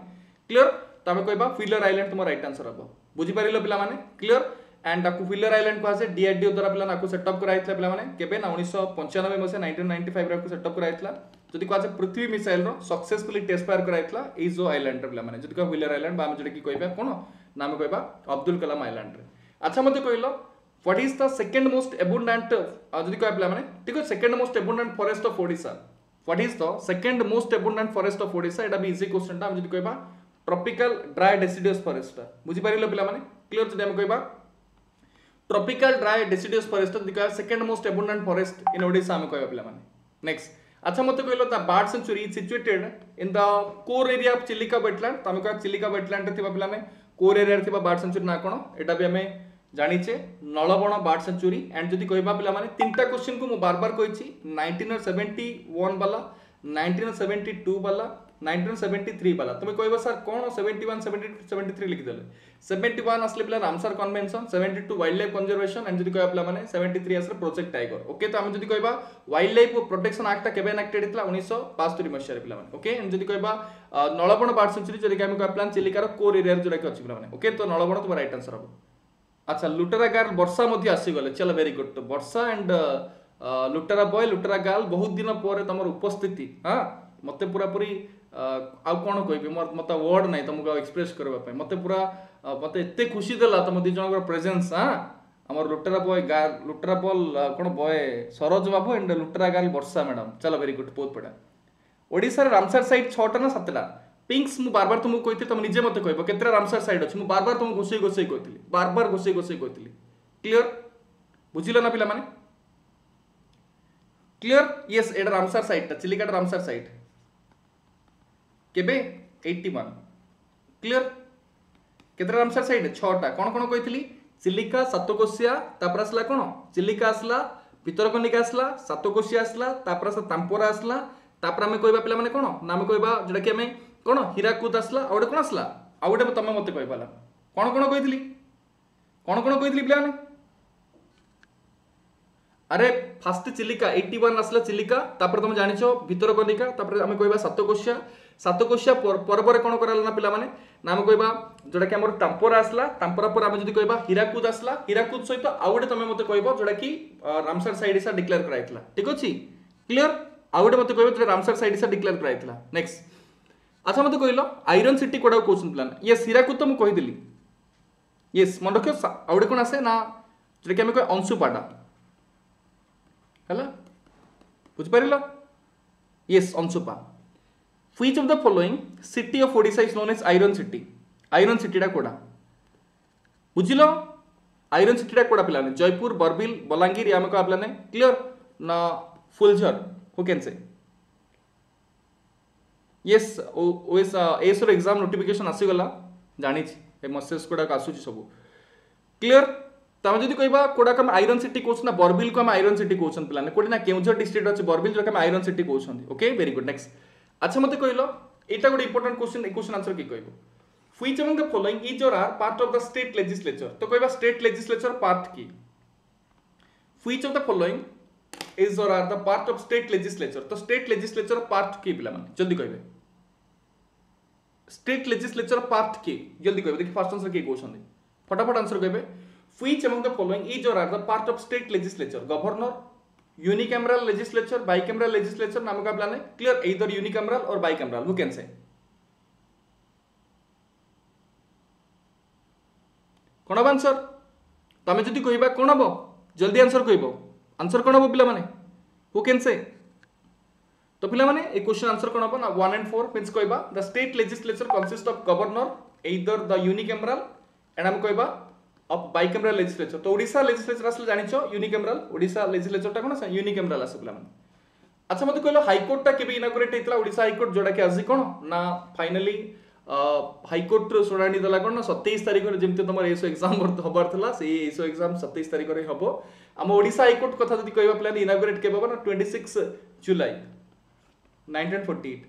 क्लीयर तो आम कह फिलर आइलैंड तुम रईट आंसर हम बुझीपार पाने क्लीयर एंड फिलर आइलैंड कहुए डीआरडीओ द्वारा पाला सेटअप कराइला पे उन्नीस पंचानबे मैं नाइंटीन नाइंटी फाइव सेटअप कराइला जी कहुए Prithvi missile successfully test fire कराइला ये जो आइलैंड पे जदि कह व्हीलर आइलैंड जो जोटा कि कहवा कौन ना आम कहवा अब्दुल कलाम आइलैंड अच्छा मत कह what is the second most abundant जदि कह पे ठीक है second most abundant forest of Odisha what is the second most abundant forest of Odisha यहाँ भी इजी क्वेश्चन आम जो कह ট্রপিকাল ড্ରାଏ ଡେସିଡିୟସ୍ ଫରେଷ୍ଟଟା ବୁଝିପାରିଲ ପିଲାମାନେ କ୍ଲିଅର ଯଦି ଆମେ କହିବା ট্রপিকাল ড্ରାଏ ଡେସିଡିୟସ୍ ଫରେଷ୍ଟ ଯଦି କହିବା second most abundant forest in Odisha ଆମେ କହିବା ପିଲାମାନେ ନେକ୍ସଟ আচ্ছা মতো কহিল the bird sanctuary is situated in the core area of Chilika wetland তো আমি কয়া চিলিকা ওয়েটল্যান্ডে থিবা পিলা আমি কোর এরিয়ারে থিবা বার্ড সেঞ্চুরি না কোন এটা বি আমি জানিছে নলবণ বার্ড সেঞ্চুরি এন্ড যদি কইবা পিলা মানে তিনটা কোশ্চেন কু মু বারবার কইছি 1971 বালা 1972 বালা ନାଇଣ୍ଟିନ୍ ସେଭେଣ୍ଟି ଥ୍ରୀ ପାଲା ତୁମେ କହିବ ସାର୍ କ'ଣ seventy one seventy seventy three ଲେଖିଦେଲେ seventy one ଆସିଲେ ପିଲା Ramsar convention seventy two wild life conservation and ଯଦି କହିବା ପିଲାମାନେ ସେଭେଣ୍ଟି ଥ୍ରୀ ଆସିଲେ ପ୍ରୋଜେକ୍ଟ ଟାଇଗର ଓକେ ତ ଆମେ ଯଦି କହିବା ୱାଇଲ୍ଡ ଲାଇଫ୍ ପ୍ରୋଟେକ୍ସନ୍ ଆକ୍ଟଟା କେବେ ଏନାକ୍ଟେଡ୍ ହେଇଥିଲା ଉଣେଇଶହ ବାସ୍ତୋରି ମସିହାରେ ପିଲାମାନେ ଓକେ ଏଣ୍ଡ ଯଦି କହିବା ନଳବଣ ବାର୍ଡ ସେଞ୍ଚୁରୀ ଯେଉଁଟାକି ଆମେ କହିବା ପ୍ଲାନ୍ ଚିଲିକାର କୋର୍ ଏରିଆରେ ଯେଉଁଟାକି ଅଛି ପିଲାମାନେ ଓକେ ତ ନଳବଣ ତୁମ ରାଇଟ୍ ଆନ୍ସର ହେବ ଆଚ୍ଛା ଲୁଟେରା ଗାର୍ ବର୍ଷା ମଧ୍ୟ ଆସିଗଲେ ଚାଲ ଭେରି ଗୁଡ୍ ତ ବର୍ଷା ଆଣ୍ଡ ଲୁଟେରା ବୟ ଲୁଟେରା ଗାର୍ଲ ବହୁତ ଦିନ ପରେ ତୁମର ଉପସ୍ଥିତି ହଁ ମୋତେ ପୁରାପୁରି ଆଉ କ'ଣ କହିବି ମୋର ମୋତେ ୱାର୍ଡ଼ ନାହିଁ ତୁମକୁ ଆଉ ଏକ୍ସପ୍ରେସ୍ କରିବା ପାଇଁ ମୋତେ ପୁରା ମୋତେ ଏତେ ଖୁସି ଦେଲା ତୁମ ଦୁଇ ଜଣଙ୍କର ପ୍ରେଜେନ୍ସ ହାଁ ଆମର ଲୁଟେରା ବୟ ଗା ଲୁଟେରା ବଲ୍ କ'ଣ ବଏ ସରୋଜ ବାବୁ ଏଣ୍ଡ ଲୁଟେରା ଗାର୍ଲ ବର୍ଷା ମ୍ୟାଡ଼ାମ୍ ଚାଲ ଭେରି ଗୁଡ୍ ବହୁତ ବଢ଼ିଆ ଓଡ଼ିଶାରେ ରାମସାର ସାଇଟ୍ ଛଅଟା ନା ସାତଟା ପିଙ୍କ୍ସ ମୁଁ ବାରବାର ତୁମକୁ କହିଥିଲି ତୁମେ ନିଜେ ମୋତେ କହିବ କେତେଟା ରାମସାର ସାଇଟ୍ ଅଛି ମୁଁ ବାରବାର ତୁମକୁ ଘୋଷେଇ ଘୋଷେଇ କହିଥିଲି ବାରବାର ଘୋଷେଇ ଘୋଷେଇ କହିଥିଲି କ୍ଲିଅର ବୁଝିଲ ନା ପିଲାମାନେ କ୍ଲିଅର ୟେସ୍ ଏଇଟା ରାମସାର ସାଇଟ୍ଟା ଚିଲିକାଟା ରାମସାର ସାଇଟ୍ কেবে এইটি ওয়ান ক্লিୟର କେତେଟା ରାମସାର ସାଇଡ୍ ଛଅଟା କ'ଣ କ'ଣ କହିଥିଲି ଚିଲିକା ସାତକୋଶିଆ ତାପରେ ଆସିଲା କ'ଣ ଚିଲିକା ଆସିଲା ଭିତରକନିକା ଆସିଲା ସାତକୋଶିଆ ଆସିଲା ତାପରେ ଆସିଲା ତାମ୍ପରା ଆସିଲା ତାପରେ ଆମେ କହିବା ପିଲାମାନେ କ'ଣ ନା ଆମେ କହିବା ଯେଉଁଟାକି ଆମେ କ'ଣ ହୀରାକୁଦ ଆସିଲା ଆଉ ଗୋଟେ କ'ଣ ଆସିଲା ଆଉ ଗୋଟେ ତମେ ମୋତେ କହିପାରିଲା କ'ଣ କ'ଣ କହିଥିଲି କ'ଣ କ'ଣ କହିଥିଲି ପିଲାମାନେ আরে ফার্স্ট চিলিকা এইটি ওয়ান আসলে চিলিকা তারপরে তুমি জানিছ ভিতরকনিকা তারপরে আমি কইবা সাতকোশিয়া সাতকোষিয়া পরে কোণ করা না মানে না আমি কহবা কি আমার তাম্পরা আসলা তাম্পরা পরে আমি যদি কহবা হীরাকুদ আসলা হীরাকুদ সহিত আউ গোটে তুমি মতো কহব কি রামসার সাইড ইসা ডিক্লেয়ার করা হয়েছিল ঠিক আছে ক্লিয়ার আউ গোটে মতো কহব যেটা রামসার সাইড ইসা ডিক্লেয়ার করা হয়েছিল নেক্সট আচ্ছা মতো কহিল আইরন সিটি কোডাও কোচন প্লান ইয়েস হীরাকুদ তো মু কহিদিলি ইয়েস মনে রক্ষিও আউ গোটে কোণ আসে না যেটাকি আমি কহে অংশুপাটা হ্যাঁ বুঝিপারিল yes Anshupa which of the following city of odisha is known as iron city iron city टा कोड़ा बुझिल आईरन सिटीटा कोड़ा पिलाने जयपुर बरबिल बलांगीर या को आपलाने क्लियर ना Phuljhar who can say yes OS S रो एग्जाम नोटिफिकेशन आसीगला जानी मेसेज गुड़ाक आसूँ सब क्लीयर तो आम जब कह कौटा आम आईरन सिटी कौन ना बरबिल को आम आईरन सिटी कौन पे कौटे ना डिस्ट्रिक्ट अच्छे बरबिल जो आईरन सिटी कौन ओके वेरी गुड नेक्स्ट আচ্ছা মতে কহিল এটা গোটে ইম্পর্টেন্ট কোশ্চেন এই কোশ্চেন আনসার কি কহিব which among the following is or are part of the state legislature তো কইবা স্টেট লেজিসলেচার পার্ট কি which of the following is or are the part of state legislature তো স্টেট লেজিসলেচার পার্ট কি মানে জলদি কইবে স্টেট লেজিসলেচার পার্ট কি জলদি কইবে দেখি ফার্স্ট আনসার কি কোশ্চেন ফটাফট আনসার কইবে which among the following is or are the part of state legislature governor unicameral legislature bicameral legislature नाम का प्लान है clear either unicameral or bicameral who can say कौन हम आंसर तुम्हें जी कह कौन हम जल्दी आंसर कह आंसर कौन हम पिला माने हु कैन से तो पिला माने क्वेश्चन आंसर कौन हम ना वन एंड फोर मीन कह the state legislature consist of governor इधर द यूनिकैमरल एंड आम कह অফ বাইকেমরাল লেজিসলেচর তো ওড়িশা লেজিসলেচর আসলে জানিছ ইউনিকেমরাল ওড়িশা লেজিসলেচরটা কোন ইউনিকেমরাল আসে পিলাମାନେ আচ্ছা মতো কহিল হাইকোর্টটা কেবে ইনাগোরেট হয়েছিল ওড়িশা হাইকোর্ট যেটা কি আজি কোণ না ফাইনালি হাইকোর্টর শুনানি দেলা কোণ না সতেইশ তারিখরে যেমন তোমার এইসব এক্সাম হবার লা সেই এইসব এক্সাম সতেইশ তারিখরে হব আম ওড়িশা হাইকোর্ট কথা যদি কহবা পিলানি ইনাগোরেট কেবে হব না twenty six July nineteen forty eight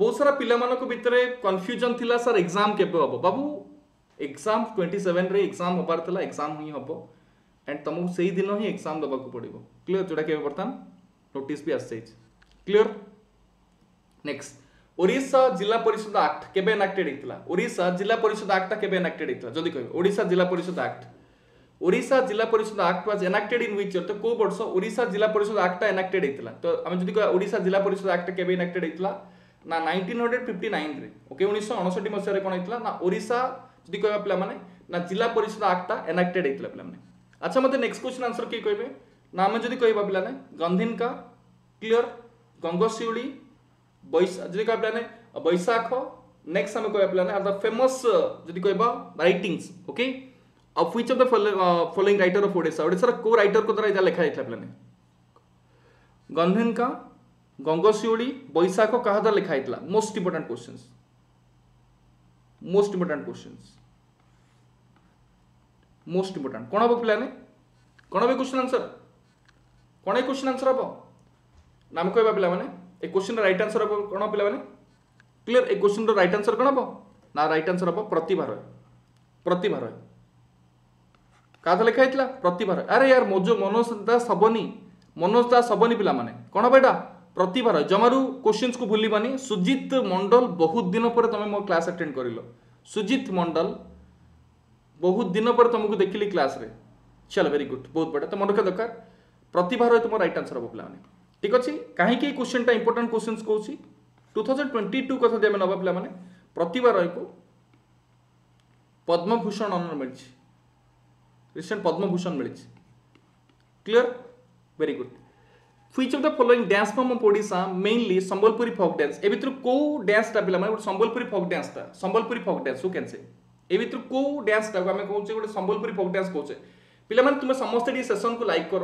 ବହୁତ ସାରା ପିଲାମାନଙ୍କ ଭିତରେ କନଫ୍ୟୁଜନ୍ ଥିଲା ସାର୍ ଏକ୍ଜାମ୍ କେବେ ହେବ ବାବୁ ଏକ୍ଜାମ୍ ଟ୍ୱେଣ୍ଟି ସେଭେନ୍ରେ ଏକ୍ଜାମ୍ ହେବାର ଥିଲା ଏକ୍ଜାମ୍ ହିଁ ହେବ ଆଣ୍ଡ ତୁମକୁ ସେଇଦିନ ହିଁ ଏକ୍ଜାମ୍ ଦେବାକୁ ପଡ଼ିବ କ୍ଲିଅର୍ ଯେଉଁଟାକି ଏବେ ବର୍ତ୍ତମାନ ନୋଟିସ୍ ବି ଆସିଯାଇଛି clear next Odisha Zilla Parishad act কেবে এনাক্টেড হয়েছিল ওড়িশা জেলা পরিষদ আক্টটা কেবে এনাক্টেড হয়েছিল যদি কহবে ওড়িশা জেলা পরিষদ act Odisha Zilla Parishad act was enacted in which year তো কেউ বর্ষ ওড়িশা জেলা পরিষদ আক্টটা এনাক্টেড হয়েছিল তো আমি যদি কহ ওড়িশা জেলা পরিষদ আক্টটা কেবে এনাক্টেড হয়েছিল না নাইনটিন হন্ড্রেড ফিফটি নাইনরে ওকে উনিশশো অনষঠি মশায় কোণ হয়েছিল না ওড়িশা जी कह पे ना जिला परिषद आक्टा एनाक्टेड होता पे अच्छा मतलब नेक्स्ट क्वेश्चन आंसर किए कहे ना आम जी कह पाने गंधिनका क्लीयर गंगशिड़ी जी कह पे वैशाख नेक्स्ट आम कह पे आर द फेमस जी कह writings okay of which of the following writer of Voda ओडार को रईटर को द्वारा लिखा जाता है पे गंधिनका गंगशिड़ी वैशाख क्या द्वारा लिखा जाता most important question most important questions most important କ'ଣ ହେବ ପିଲାମାନେ କ'ଣ ବି କୋଶ୍ଚିନ୍ ଆନ୍ସର୍ କ'ଣ ଏଇ କୋଶ୍ଚିନ୍ ଆନ୍ସର୍ ହେବ ନାମ କହିବା ପିଲାମାନେ ଏ କୋଶ୍ଚିନ୍ର ରାଇଟ୍ ଆନ୍ସର୍ ହେବ କ'ଣ ପିଲାମାନେ କ୍ଲିଅର୍ ଏ କୋଶ୍ଚିନ୍ର ରାଇଟ୍ ଆନ୍ସର୍ କ'ଣ ହେବ ନା ରାଇଟ୍ ଆନ୍ସର୍ ହେବ ପ୍ରତିଭା ରହେ ପ୍ରତିଭା ରହେ କାହା ଲେଖା ହେଇଥିଲା ପ୍ରତିଭା ରହେ ଆରେ ୟାର ମୋଜ ମନୋଜ ଦା ସବନି ମନୋଜ ଦା ସବନି ପିଲାମାନେ କ'ଣ ହେବ ଏଇଟା ପ୍ରତିଭାର ଜମାରୁ କୋଶ୍ଚିନ୍ସକୁ ଭୁଲିବାନି ସୁଜିତ ମଣ୍ଡଲ ବହୁତ ଦିନ ପରେ ତୁମେ ମୋ କ୍ଲାସ୍ ଆଟେଣ୍ଡ କରିଲ ସୁଜିତ ମଣ୍ଡଲ ବହୁତ ଦିନ ପରେ ତୁମକୁ ଦେଖିଲି କ୍ଲାସ୍ରେ ଚାଲ ଭେରି ଗୁଡ୍ ବହୁତ ବଢ଼ିଆ ତୁମ ରଖିବା ଦରକାର ପ୍ରତିଭା ରହି ତୁମ ରାଇଟ୍ ଆନ୍ସର୍ ହେବ ପିଲାମାନେ ଠିକ୍ ଅଛି କାହିଁକି ଏଇ କୋଶ୍ଚିନ୍ଟା ଇମ୍ପୋର୍ଟାଣ୍ଟ କୋଶ୍ଚିନ୍ସ କହୁଛି ଟୁ ଥାଉଜେଣ୍ଡ ଟ୍ୱେଣ୍ଟି ଟୁ କଥା ଯଦି ଆମେ ନେବା ପିଲାମାନେ ପ୍ରତିଭା ରୟକୁ ପଦ୍ମଭୂଷଣ ଅନର ମିଳିଛି ରିସେଣ୍ଟ ପଦ୍ମଭୂଷଣ ମିଳିଛି clear very good which of the following dance form of Odisha mainly Sambalpuri folk dance এ ভিতর কেউ ড্যান্সটা পিলামানে গোটে Sambalpuri folk ড্যান্সটা Sambalpuri folk dance who can say এ ভিতর কেউ ড্যান্সটাকে আমি কৌছে গোটে সম্বলপুরী ফোক ড্যান্স কৌছে পিলামানে তুমি সমস্তে টিকে সেসনকু লাইক কর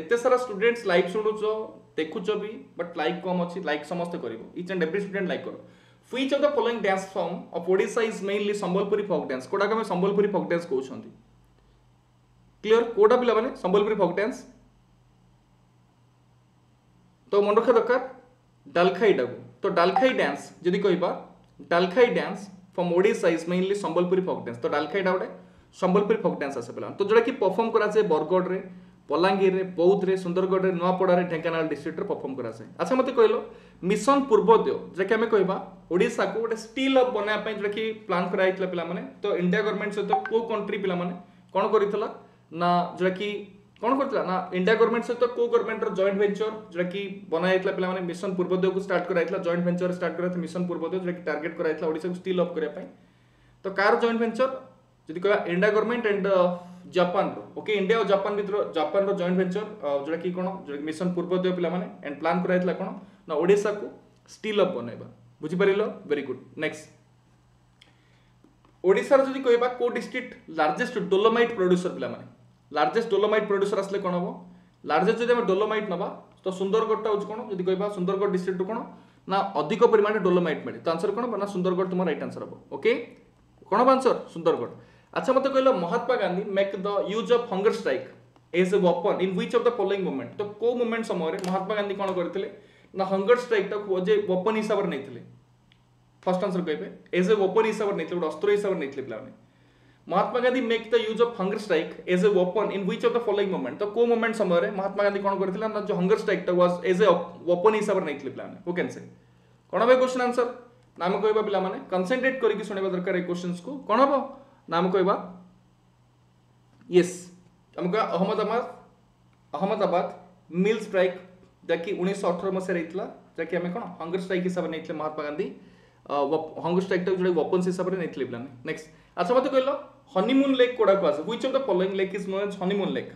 এতে সারা স্টুডেন্টস লাইভ শুণুছ দেখুছ বি বট লাইক কম অছি লাইক সমস্তে করিব each and every student like কর which of the following dance form of Odisha is mainly Sambalpuri folk dance কোটাকে আমি সম্বলপুরী ফোক ড্যান্স কৌছন্তি ক্লিয়ার কোটা পিলামানে সম্বলপুরী ফোক ড্যান্স তো মনে ରଖିବା ଦରକାର ଡାଲଖାଇଟାକୁ ତ ଡାଲଖାଇ ଡ୍ୟାନ୍ସ ଯଦି କହିବା Dalkhai dance from Odisha is mainly Sambalpuri folk dance তো ডালখাইটা গোটে সম্বলপুরী ফক ড্যান্স আসে পিলা তো যেটা কি পরফর্ম করা যায় বরগড়ে বলাঙ্গীরে বৌদ্ধে সুন্দরগড়ে নয়াপড়ার ঢেঙ্কানাল ডিস্ট্রিক্টরে পরফর্ম করা যায় আচ্ছা মতো কহিল মিশন পূর্বোদয় যেটা কি আমি কহবা ওড়িশা কু গোটে স্টিল অফ বনাইয়া পাই যেটা কি প্ল্যান করা হয়েছিল পিলা মানে তো ইন্ডিয়া গভর্নমেন্ট সহ কেউ কন্ট্রি পিলা কোণ করেছিল না যেটা কি कौन कर इंडिया गवर्नमेंट सहित को गवर्नमेंट रॉइंट भेचर जोटा कि बनाई पे मिशन पूर्वोदय को स्टार्ट कर जॉइंट भेचर स्टार्ट कर मिशन पूर्वोदय जो टारगेट कराइल ओडा को स्टिल अप करने तो कार जॉइंट भेचर जी कह India government and Japan okay India और जापान भितर जापान जॉइंट भेचर जोटा कि कौन जो मिशन पूर्वोदय पे एंड प्लां कर कौन ना ओडा को स्टिल अप बनवा बुझिपार वेरी गुड नेक्स्ट ओडार जी कह डिस्ट्रिक्ट लार्जेस्ट डोलोमाइट प्रड्यूसर पे ଲାର୍ଜେଷ୍ଟ ଡୋଲୋମାଇଟ୍ ପ୍ରଡ୍ୟୁସର ଆସିଲେ କ'ଣ ହେବ ଲାର୍ଜେଷ୍ଟ ଯଦି ଆମେ ଡୋଲୋମାଇଟ୍ ନେବା ତ ସୁନ୍ଦରଗଡ଼ଟା ହେଉଛି କ'ଣ ଯଦି କହିବା ସୁନ୍ଦରଗଡ଼ ଡିଷ୍ଟ୍ରିକ୍ଟରୁ କ'ଣ ନା ଅଧିକ ପରିମାଣରେ ଡୋଲୋମାଇଟ୍ ମିଳେ ତ ଆନ୍ସର କ'ଣ ନା ସୁନ୍ଦରଗଡ଼ ତୁମ ରାଇଟ୍ ଆନ୍ସର ହେବ ଓକେ କ'ଣ ହେବ ଆନ୍ସର ସୁନ୍ଦରଗଡ଼ ଆଚ୍ଛା ମୋତେ କହିଲ Mahatma Gandhi make the use of hunger strike as a weapon in which of the following movement ତ କେଉଁ ମୁଭମେଣ୍ଟ ସମୟରେ ମହାତ୍ମା ଗାନ୍ଧୀ କ'ଣ କରିଥିଲେ ନା ହଙ୍ଗର ଷ୍ଟ୍ରାଇକ୍ଟାକୁ ଯେ ୱପନ୍ ହିସାବରେ ନେଇଥିଲେ ଫାର୍ଷ୍ଟ ଆନ୍ସର କହିବେ ଏଜ୍ ଏ ୱପନ୍ ହିସାବରେ ନେଇଥିଲେ ଗୋଟେ ଅସ୍ତ୍ର ହିସାବରେ ନେଇଥିଲେ ପିଲାମାନେ Mahatma Gandhi make the use of hunger strike as a weapon in which of the following movement तो को मोमेंट समय रे महात्मा गांधी कौन करथिला ना जो हंगर स्ट्राइक टा वाज एज ए वेपन हिसाब रे नेथिले प्लान हु कैन से कोन हबे क्वेश्चन आंसर नाम हम कहबा पिला माने कंसंट्रेट करिक सुनेबा दरकार ए क्वेश्चंस को कोन हबो नाम हम कहबा यस हम का अहमदाबाद अहमदाबाद मिल स्ट्राइक जाकि 1918 मसे रहितला जाकि हमें कोन हंगर स्ट्राइक हिसाब रे नेथिले महात्मा गांधी हंगर स्ट्राइक टा जो वेपन हिसाब रे नेथिले प्लान नेक्स्ट अच्छा मते तो कहलो honeymoon lake kodaku ase which of the following lake is known as honeymoon lake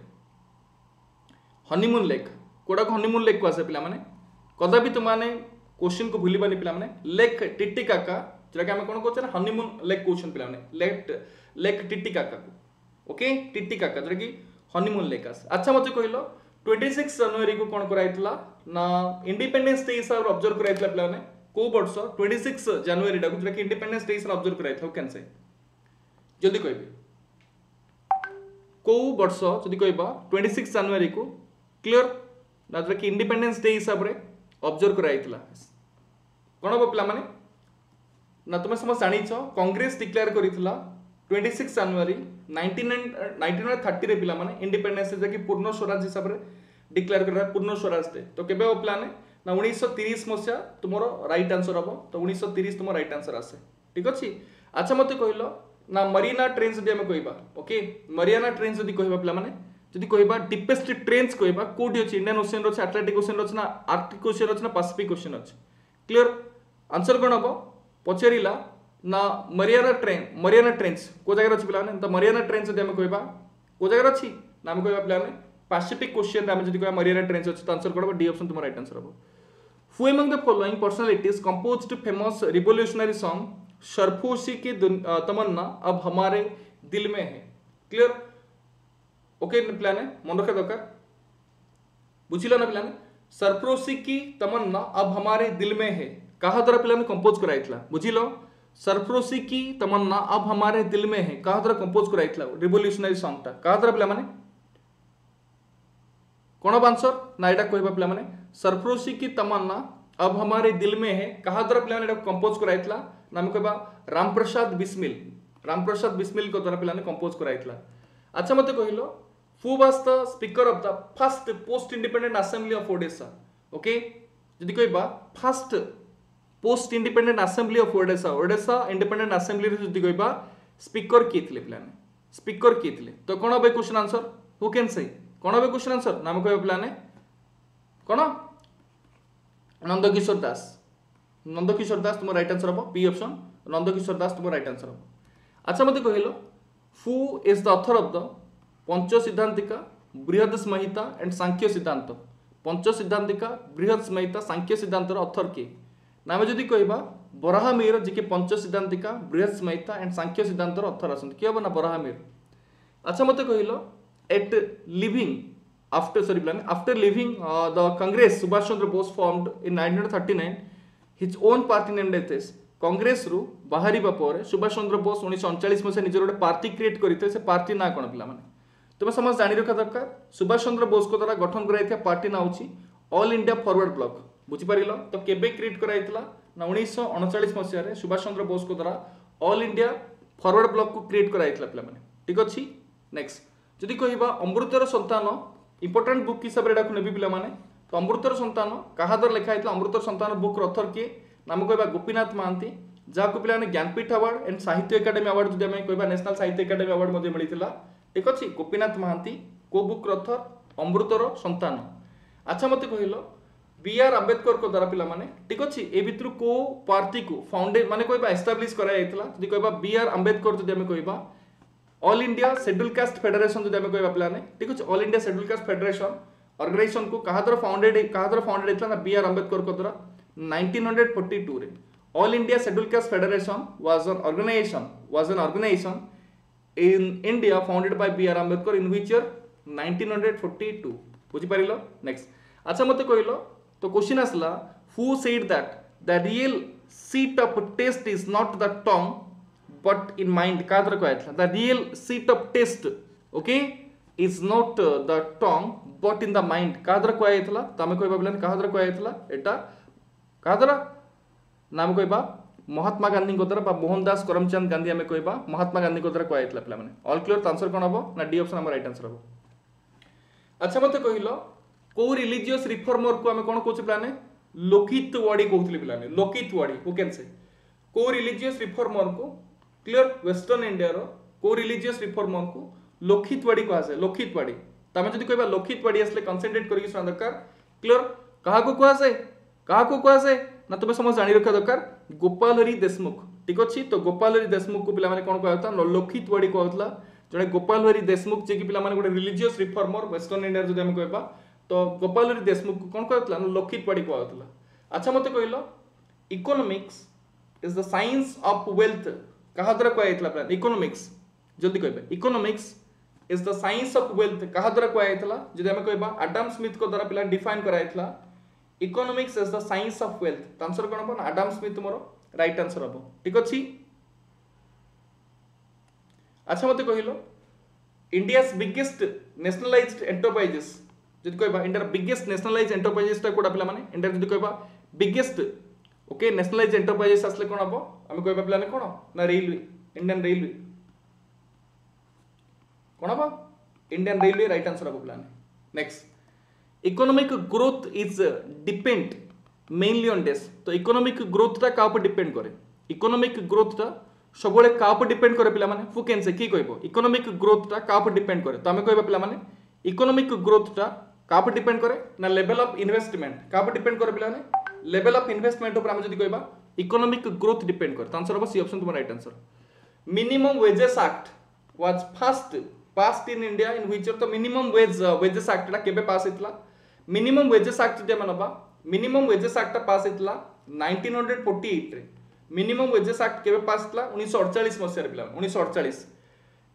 honeymoon lake kodaku honeymoon lake ko ase pila mane কদাপি তোমাকে কোশ্চিন কু ভুলবানি পিলামানে লেক টিটিকাকা যেটাকে আমি কোন কোচে honeymoon lake question পিলামানে lake lake Titicaca okay Titicaca যেটা কি হনিমুন লেক আস আচ্ছা মতে কইল 26 জানুয়ারি কু কোন করা হইতলা না ইন্ডিপেন্ডেন্স ডে হিসাব অবজার্ভ করা হইতলা পিলামানে কো বর্ষ 26 জানুয়ারি ডা যেটা কি ইন্ডিপেন্ডেন্স ডে হিসাব অবজার্ভ করা হইতলা ক্যান সে ଜଲ୍ଦି କହିବେ କେଉଁ ବର୍ଷ ଯଦି କହିବ ଟ୍ୱେଣ୍ଟି ସିକ୍ସ ଜାନୁଆରୀକୁ କ୍ଲିଅର୍ ଯେଉଁଟାକି ଇଣ୍ଡିପେଣ୍ଡେନ୍ସ ଡେ ହିସାବରେ ଅବଜର୍ଭ କରାଯାଇଥିଲା କ'ଣ ହେବ ପିଲାମାନେ ନା ତୁମେ ସମସ୍ତେ ଜାଣିଛ କଂଗ୍ରେସ ଡିକ୍ଲେୟାର କରିଥିଲା twenty six January nineteen nineteen hundred ଥାର୍ଟିରେ ପିଲାମାନେ ଇଣ୍ଡିପେଣ୍ଡେନ୍ସ ଯେଉଁଟାକି ପୂର୍ଣ୍ଣ ସ୍ୱରାଜ ହିସାବରେ ଡିକ୍ଲେୟାର କରିବା ପୂର୍ଣ୍ଣ ସ୍ୱରାଜ ଡେ ତ କେବେ ହେବ ପିଲାମାନେ ନା ଉଣେଇଶହ ତିରିଶ ମସିହା ତୁମର ରାଇଟ୍ ଆନ୍ସର ହେବ ତ ଉଣେଇଶହ ତିରିଶ ତୁମ ରାଇଟ୍ ଆନ୍ସର ଆସେ ଠିକ୍ ଅଛି ଆଚ୍ଛା ମୋତେ କହିଲ ना मरीना ट्रेन जदि आम कह ओके मरीना ट्रेन जदि कह पाने जदि कह डीपेस्ट ट्रेन कह कौटी अच्छे इंडियान ओसीयन अच्छे आटलांटिक ओसीयन अच्छे ना आर्टिक ओसीयन अच्छे ना पासीफिक ओसीयन अच्छे क्लीयर आंसर कौन हम पचार ना मरीना ट्रेन मरीना ट्रेन कौ जगार अच्छे पे तो मरीना ट्रेन जदि आम कह कौ जगार अच्छी ना आम कह पे पासीफिक क्वेश्चन आम जब कह मरीना ट्रेन अच्छे तो आंसर कौन हम डी अप्सन तुम रईट आंसर हम Who among the following personalities composed famous revolutionary song सरफोशी तो की तमन्ना अब हमारे दिल में है क्लियर ओके प्लान है मन रखे दरकार बुझिल ना प्लान सरप्रोसी की तमन्ना अब हमारे दिल में है कहा द्वारा पिलाने कंपोज कराइला बुझिल सरप्रोसी की तमन्ना अब हमारे दिल में है कहा द्वारा कंपोज कराई कराइला रिवोल्यूशनरी टा कहा द्वारा पिलाने कौन अब आंसर ना यहाँ कह पिलाने सरप्रोसी की तमन्ना अब हमारे दिल में है कहा द्वारा पिलाने कंपोज कराइला नामकबा रामप्रसाद बिस्मिल रामप्रसाद बिस्मिल द्वारा पिलाने कंपोज कराइला अच्छा मते कहिलो who was the speaker of the first post independent assembly of Odisha okay जदि कहबा first post independent assembly of Odisha Odisha independent assembly रे जदि स्पीकर किए थे पिलाने स्पीकर किए थे तो कोन बे question answer who can say कोन बे क्वेश्चन आंसर नाम कहबा पिलाने कोन नंदकिशोर दास নন্দকিশোর দাস তোমার রাইট আনসার হব পি অপশন নন্দকিশোর দাস তোমার রাইট আনসার হব আচ্ছা মতো কহিল who is the author of the Pancha Siddhantika Brihat Samhita and Samkhya সিদ্ধান্ত পঞ্চ সিদ্ধান্তিকা বৃহৎ সংহিতা সাংখ্য সিদ্ধান্তর অথর কে না আমি যদি কহবা বরাহমির যিকি পঞ্চ সিদ্ধান্তিকা বৃহৎ সংহিতা অ্যান্ড সাংখ্য সিদ্ধান্তর অথর আসন্ত কি হব না বরাহমির আচ্ছা মতো কহিল at living after sorry plan after leaving uh, the congress subhash chandra bose formed in 1939 his own party name ডেথেস କଂଗ୍ରେସରୁ ବାହାରିବା ପରେ ସୁଭାଷ ଚନ୍ଦ୍ର ବୋଷ ଉଣେଇଶହ ଅଣଚାଳିଶ ମସିହା ନିଜର ଗୋଟେ ପାର୍ଟି କ୍ରିଏଟ୍ କରିଥିଲେ ସେ ପାର୍ଟି ନାଁ କ'ଣ ପିଲାମାନେ ତୁମେ ସମସ୍ତେ ଜାଣି ରଖିବା ଦରକାର ସୁଭାଷ ଚନ୍ଦ୍ର ବୋଷଙ୍କ ଦ୍ୱାରା ଗଠନ କରାଯାଇଥିବା ପାର୍ଟି ନାଁ ହେଉଛି ଅଲ୍ ଇଣ୍ଡିଆ ଫରୱାର୍ଡ ବ୍ଲକ୍ ବୁଝିପାରିଲ ତ କେବେ କ୍ରିଏଟ୍ କରାଯାଇଥିଲା ନା ଉଣେଇଶହ ଅଣଚାଳିଶ ମସିହାରେ ସୁଭାଷ ଚନ୍ଦ୍ର ବୋଷଙ୍କ ଦ୍ୱାରା ଅଲ୍ ଇଣ୍ଡିଆ ଫରୱାର୍ଡ ବ୍ଲକ୍କୁ କ୍ରିଏଟ୍ କରାଯାଇଥିଲା ପିଲାମାନେ ଠିକ୍ ଅଛି ନେକ୍ସଟ୍ ଯଦି କହିବା ଅମୃତର ସନ୍ତାନ ଇମ୍ପୋର୍ଟାଣ୍ଟ ବୁକ୍ ହିସାବରେ ଏଇଟାକୁ ନେବି ପିଲାମାନେ ତ ଅମୃତର ସନ୍ତାନ କାହା ଦ୍ୱାରା ଲେଖା ହେଇଥିଲା ଅମୃତର ସନ୍ତାନ ବୁକ୍ ରଥର କିଏ ନାମ କହିବା ଗୋପୀନାଥ ମହାନ୍ତି ଯାହାକୁ ପିଲାମାନେ Jnanpith award and Sahitya Akademi award ଯଦି ଆମେ କହିବା ନ୍ୟାସନାଲ୍ ସାହିତ୍ୟ ଏକାଡେମୀ ଆୱାର୍ଡ଼ ମଧ୍ୟ ମିଳିଥିଲା ଠିକ ଅଛି ଗୋପୀନାଥ ମହାନ୍ତି କୋ ବୁକ୍ ରଥର ଅମୃତର ସନ୍ତାନ ଆଚ୍ଛା ମୋତେ କହିଲ ବିଆର୍ ଆମ୍ବେଦକରଙ୍କ ଦ୍ୱାରା ପିଲାମାନେ ଠିକ ଅଛି ଏ ଭିତରୁ କୋଉ ପାର୍ଟିକୁ ଫାଉଣ୍ଡେ ମାନେ କହିବା ଏଷ୍ଟାବ୍ଲିଶ କରାଯାଇଥିଲା ଯଦି କହିବା ବିଆର୍ ଆମ୍ବେଦକର ଯଦି ଆମେ କହିବା all India scheduled caste federation ଯଦି ଆମେ କହିବା ପିଲାମାନେ ଠିକ ଅଛି all India scheduled caste federation ಆರ್ಗನೈಸೇಷನ್ಗೂ ಕಹದ್ರ ಫೌಂಡೆಡ್ ಕಹದ್ರ ಫೌಂಡೆಡ್ ಇತ್ತಲ್ಲ ಬಿ ಆರ್ ಅಂಬೇಡ್ಕರ್ ಕೊದ್ರ ನೈನ್ಟೀನ್ ಹಂಡ್ರೆಡ್ ಫೋರ್ಟಿ ಟೂ ರೀ all India scheduled caste federation was an organisation was an organisation in India founded by B R Ambedkar in which year nineteen hundred forty two ବୁଝିପାରିଲ ନେକ୍ସଟ ଆଚ୍ଛା ମୋତେ କହିଲ ତ କ୍ୱେଶ୍ଚିନ୍ ଆସିଲା who said that the real seat of taste is not the tongue but in mind କାହା ଦ୍ୱାରା କୁହାଯାଇଥିଲା the real seat of taste okay is not the tongue but in the mind क्या द्वारा कहुआई था तुम्हें कह भाविलानी क्या द्वारा कहुआई था यहाँ क्या द्वारा ना आम कह महात्मा गांधी द्वारा मोहनदास करमचंद गांधी आम कह महात्मा गांधी द्वारा कहुआई था पाला अल क्लीयर तो आंसर कौन हम ना डी अप्सन आम रईट आंसर हम अच्छा मत कह कौ रिलीजिययस रिफर्मर को आम कौन कौन पाने लोकित वाड़ी कहते पाने लोकित वाड़ी हु कैन से कौ रिलीजिययस रिफर्मर को क्लीयर व्वेस्टर्ण इंडिया कौ रिलीजिययस रिफर्मर को लोकित वाड़ी कहा लोकित वाड़ी তুমি যদি কইবা লোকিত পড়ি আসলে কনসেন্ট্রেট করিকি শুনা দরকার ক্লিয়ার কাহাকু কুয়াছে কাহাকু কুয়াছে না তুমি সমস্ত জানি রখা দরকার গোপাল হরি দেশমুখ ঠিক আছে তো গোপাল হরি দেশমুখ কু পিলামানে কোন কুয়াউতা লোকিত পড়ি কুয়াউতলা জনে গোপাল হরি দেশমুখ যে কি পিলামানে গোটে রিলিজিয়স রিফর্মর ওয়েস্টর্ন ইন্ডিয়ার যদি আমি কইবা তো গোপাল হরি দেশমুখ কু কোন কুয়াউতলা না লোকিত পড়ি কুয়াউতলা আচ্ছা মতে কইল economics is the science of wealth কাহা দ্বারা কুয়া ইকোনমিক্স যদি কইবে economics is the science of wealth କାହା ଦ୍ୱାରା କୁହାଯାଇଥିଲା ଯଦି ଆମେ କହିବା ଆଡାମ୍ ସ୍ମିଥଙ୍କ ଦ୍ୱାରା ପିଲା ଡିଫାଇନ୍ କରାଯାଇଥିଲା economics is the science of wealth ତା ଆନ୍ସର କ'ଣ ହେବ ନା ଆଡାମ୍ ସ୍ମିଥ୍ ମୋର ରାଇଟ୍ ଆନ୍ସର ହେବ ଠିକ୍ ଅଛି ଆଚ୍ଛା ମୋତେ କହିଲ ଇଣ୍ଡିଆସ୍ ବିଗେଷ୍ଟ ନ୍ୟାସନାଲାଇଜ୍ଡ ଏଣ୍ଟରପ୍ରାଇଜେସ୍ ଯଦି କହିବା ଇଣ୍ଡିଆର ବିଗେଷ୍ଟ ନ୍ୟାସନାଲାଇଜ୍ ଏଣ୍ଟରପ୍ରାଇଜେସ୍ଟା କେଉଁଟା ପିଲାମାନେ ଇଣ୍ଡିଆର ଯଦି କହିବା ବିଗେଷ୍ଟ ଓକେ ନ୍ୟାସନାଲାଇଜ୍ ଏଣ୍ଟରପ୍ରାଇଜେସ୍ ଆସିଲେ କ'ଣ ହେବ ଆମେ କହିବା ପିଲାମାନେ କ'ଣ ନା ରେଲୱେ ଇଣ୍ଡିଆନ୍ ରେଲୱେ କ'ଣ ହେବ ଇଣ୍ଡିଆନ୍ ରେଲୱେ ରାଇଟ୍ ଆନ୍ସର୍ ହେବ ପିଲାମାନେ next economic growth is depend mainly on ডেস তো ইকোনমিক গ্রোথটা কাহ উপরে ডিপেন্ড করে ইকোনমিক গ্রোথটা সবুলে কাহ উপরে ডিপেন্ড করে পিলামানে হু ক্যান সে কি কইব ইকোনমিক গ্রোথটা কাহ উপরে ডিপেন্ড করে তো আমি কইবা পিলামানে ইকোনমিক গ্রোথটা কাহ উপরে ডিপেন্ড করে না লেভেল অফ ইনভেস্টমেন্ট কাহ উপরে ডিপেন্ড করে পিলামানে লেভেল অফ ইনভেস্টমেন্ট উপরে আমি যদি কইবা ইকোনমিক গ্রোথ ডিপেন্ড করে তো আনসার হবো সি অপশন তোমার right answer minimum wages act was first passed in India in which the minimum wage uh, wages act kebe pass itla minimum wages act ide manaba minimum wages act pass itla 1948 रे मिनिमम वेजेस आक्ट केबे पास थला 1948 मसियार पिला 1948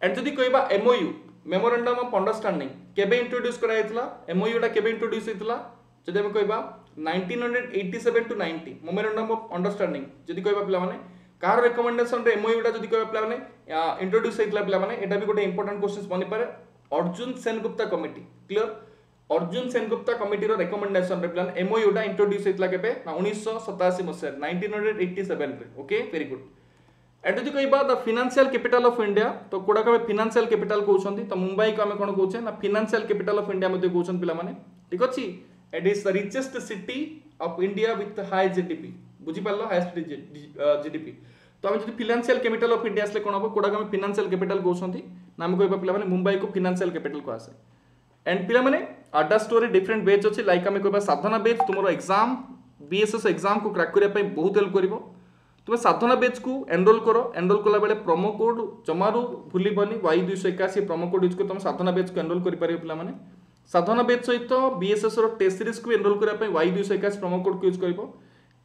एंड जदी कहबा एमओयू मेमोरेंडम ऑफ अंडरस्टैंडिंग केबे इंट्रोड्यूस करा हेतला एमओयू डा केबे इंट्रोड्यूस हेतला जदी हम कहबा 1987 टू 90 मेमोरेंडम ऑफ अंडरस्टैंडिंग जदी कहबा पिला माने কাহার রেকমেন্ডেসনরে এমওୟୁଟା ଯଦି କହିବା ପିଲାମାନେ ଇଣ୍ଟ୍ରୋଡ୍ୟୁସ୍ ହେଇଥିଲା ପିଲାମାନେ ଏଇଟା ବି ଗୋଟେ ଇମ୍ପୋର୍ଟାଣ୍ଟ କ୍ୱେଶ୍ଚିନ୍ସ ବନିପାରେ ଅର୍ଜୁନ ସେନଗୁପ୍ତା କମିଟି କ୍ଲିଅର ଅର୍ଜୁନ ସେନଗୁପ୍ତା କମିଟିର ରେକମେଣ୍ଡେସନରେ ପିଲାମାନେ ଏମଓୟୁଟା ଇଣ୍ଟ୍ରୋଡ୍ୟୁସ୍ ହେଇଥିଲା କେବେ ନା ଉଣେଇଶହ ସତାଅଶୀ ମସିହାରେ ନାଇଣ୍ଟିନ୍ ହଣ୍ଡ୍ରେଡ୍ ଏଇଟି ସେଭେନରେ ଓକେ ଭେରି ଗୁଡ୍ ଏଠି ଯଦି କହିବା the financial capital of India ତ କୋଡ଼ାକୁ ଆମେ ଫିନାନ୍ସିଆଲ କ୍ୟାପିଟାଲ କହୁଛନ୍ତି ତ ମୁମ୍ବାଇକୁ ଆମେ କ'ଣ କହୁଛେ ନା ଫିନାନ୍ସିଆଲ କ୍ୟାପିଟାଲ ଅଫ୍ ଇଣ୍ଡିଆ ମଧ୍ୟ କହୁଛନ୍ତି ପିଲାମାନେ ଠିକ୍ ଅଛି it is the richest city of India with high GDP ବୁଝିପାରିଲ ହାଏଷ୍ଟ ଜିଡିପି तो आम जो फिनान्सील कैपिटाल अफ इंडिया कौन हम कौटा फिनान्सील कैपिटाल कहते ना आम कह पाने मुंबई को फिनान्सील कैपिटाल आसे एंड पे अड्डा स्टोरी डिफरेन्ट बेच अच्छे लाइक आम कह साधना बेच तुम एक्जाम बीएसएस एक्जाम को क्राक करने बहुत हेल्प कर तुम्हें साधना बेच को एनरोल करो एनरोल कला बेले प्रोमो कोड जमारु भूल वाई दुई एकाशी प्रोमो कोड यूज कर तुम साधना बेच को एनरोल कर पारे पे साधना बेच सहित बीएसएस टेस्ट सीरीज को एनरोल करने वाई दुई एकाशी प्रोमो कोड को यूज कर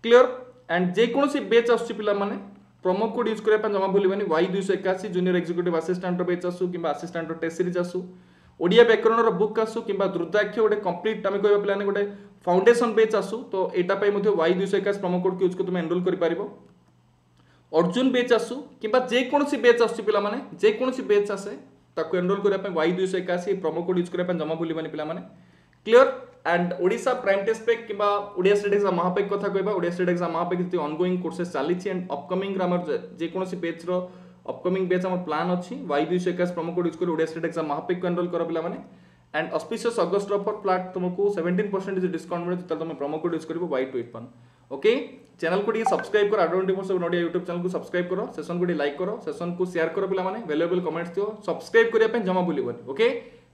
क्लीयर एंड जेकोसी बेच आस पाने প্রোমো কোড ইউজ করা জমা ভুলবেনি ওয়াই দুইশ একাশি জুনিয়র এক্সিক্যুটিভ আসিষ্টাটর বেচ আসু কিংবা আসিষ্টাটর টেস্ট সিরিজ আসু ওড়িয়া ব্যাকরণর বুক আসু কিংবা দ্রুতাক্ষ গোটে কমপ্লিট আমি কহবা পিলানে গোটে ফাউন্ডেসন পেজ আসু তো এইটা পাই মধ্যে ওয়াই দুইশ একাশ প্রোমো কোড ইউজ করে তুমি এনরোল করিপারিব অর্জুন বেচ আসু কিংবা যেকোনসি বেচ আসছে পিলামানে যেকোনসি বেচ আসে তাকে এনরোল করা ওয়াই দুইশ একাশি প্রোমো কোড ইউজ করা জমা ভুলবেনি পিলামানে clear and Odisha prime test pack কিংবা ওড়িয়া স্টেট এক্সাম মহাপেক কথা কহবা ওড়িয়া স্টেট এক্সাম মহাপেক যেটি অনগোইং কোর্সেস চালিছি অ্যান্ড অপকমিং আমার যেকোনসি পেজর অপকমিং পেজ আমার প্লান অছি ওয়াই বি সেকাশ প্রোমো কোড ইউজ করে ওড়িয়া স্টেট এক্সাম মহাপেক এনরোল কর পিলা মানে and auspicious August offer flat তোমাকে সেভেন্টিন পরসেন্টেজ ডিসকাউন্ট মিলে যেটা তুমি প্রোমো কোড ইউজ করব Y two eight one okay channel को টিকে সবসক্রাইব কর আডোন টিমোর সব নডিয়া ইউটিউব চ্যানেল কু সবসক্রাইব করো সেশন को টিকে লাইক করো সেশন কু শেয়ার করো পিলা মানে ভ্যালুয়েবল কমেন্টস দিও সবসক্রাইব করিয়া পে জমা ভুলিবনি ওকে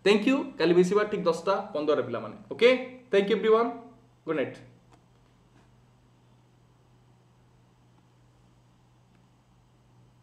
थैंक यू कल मिसवा ठीक दसटा पंद्रह पे okay thank you everyone good night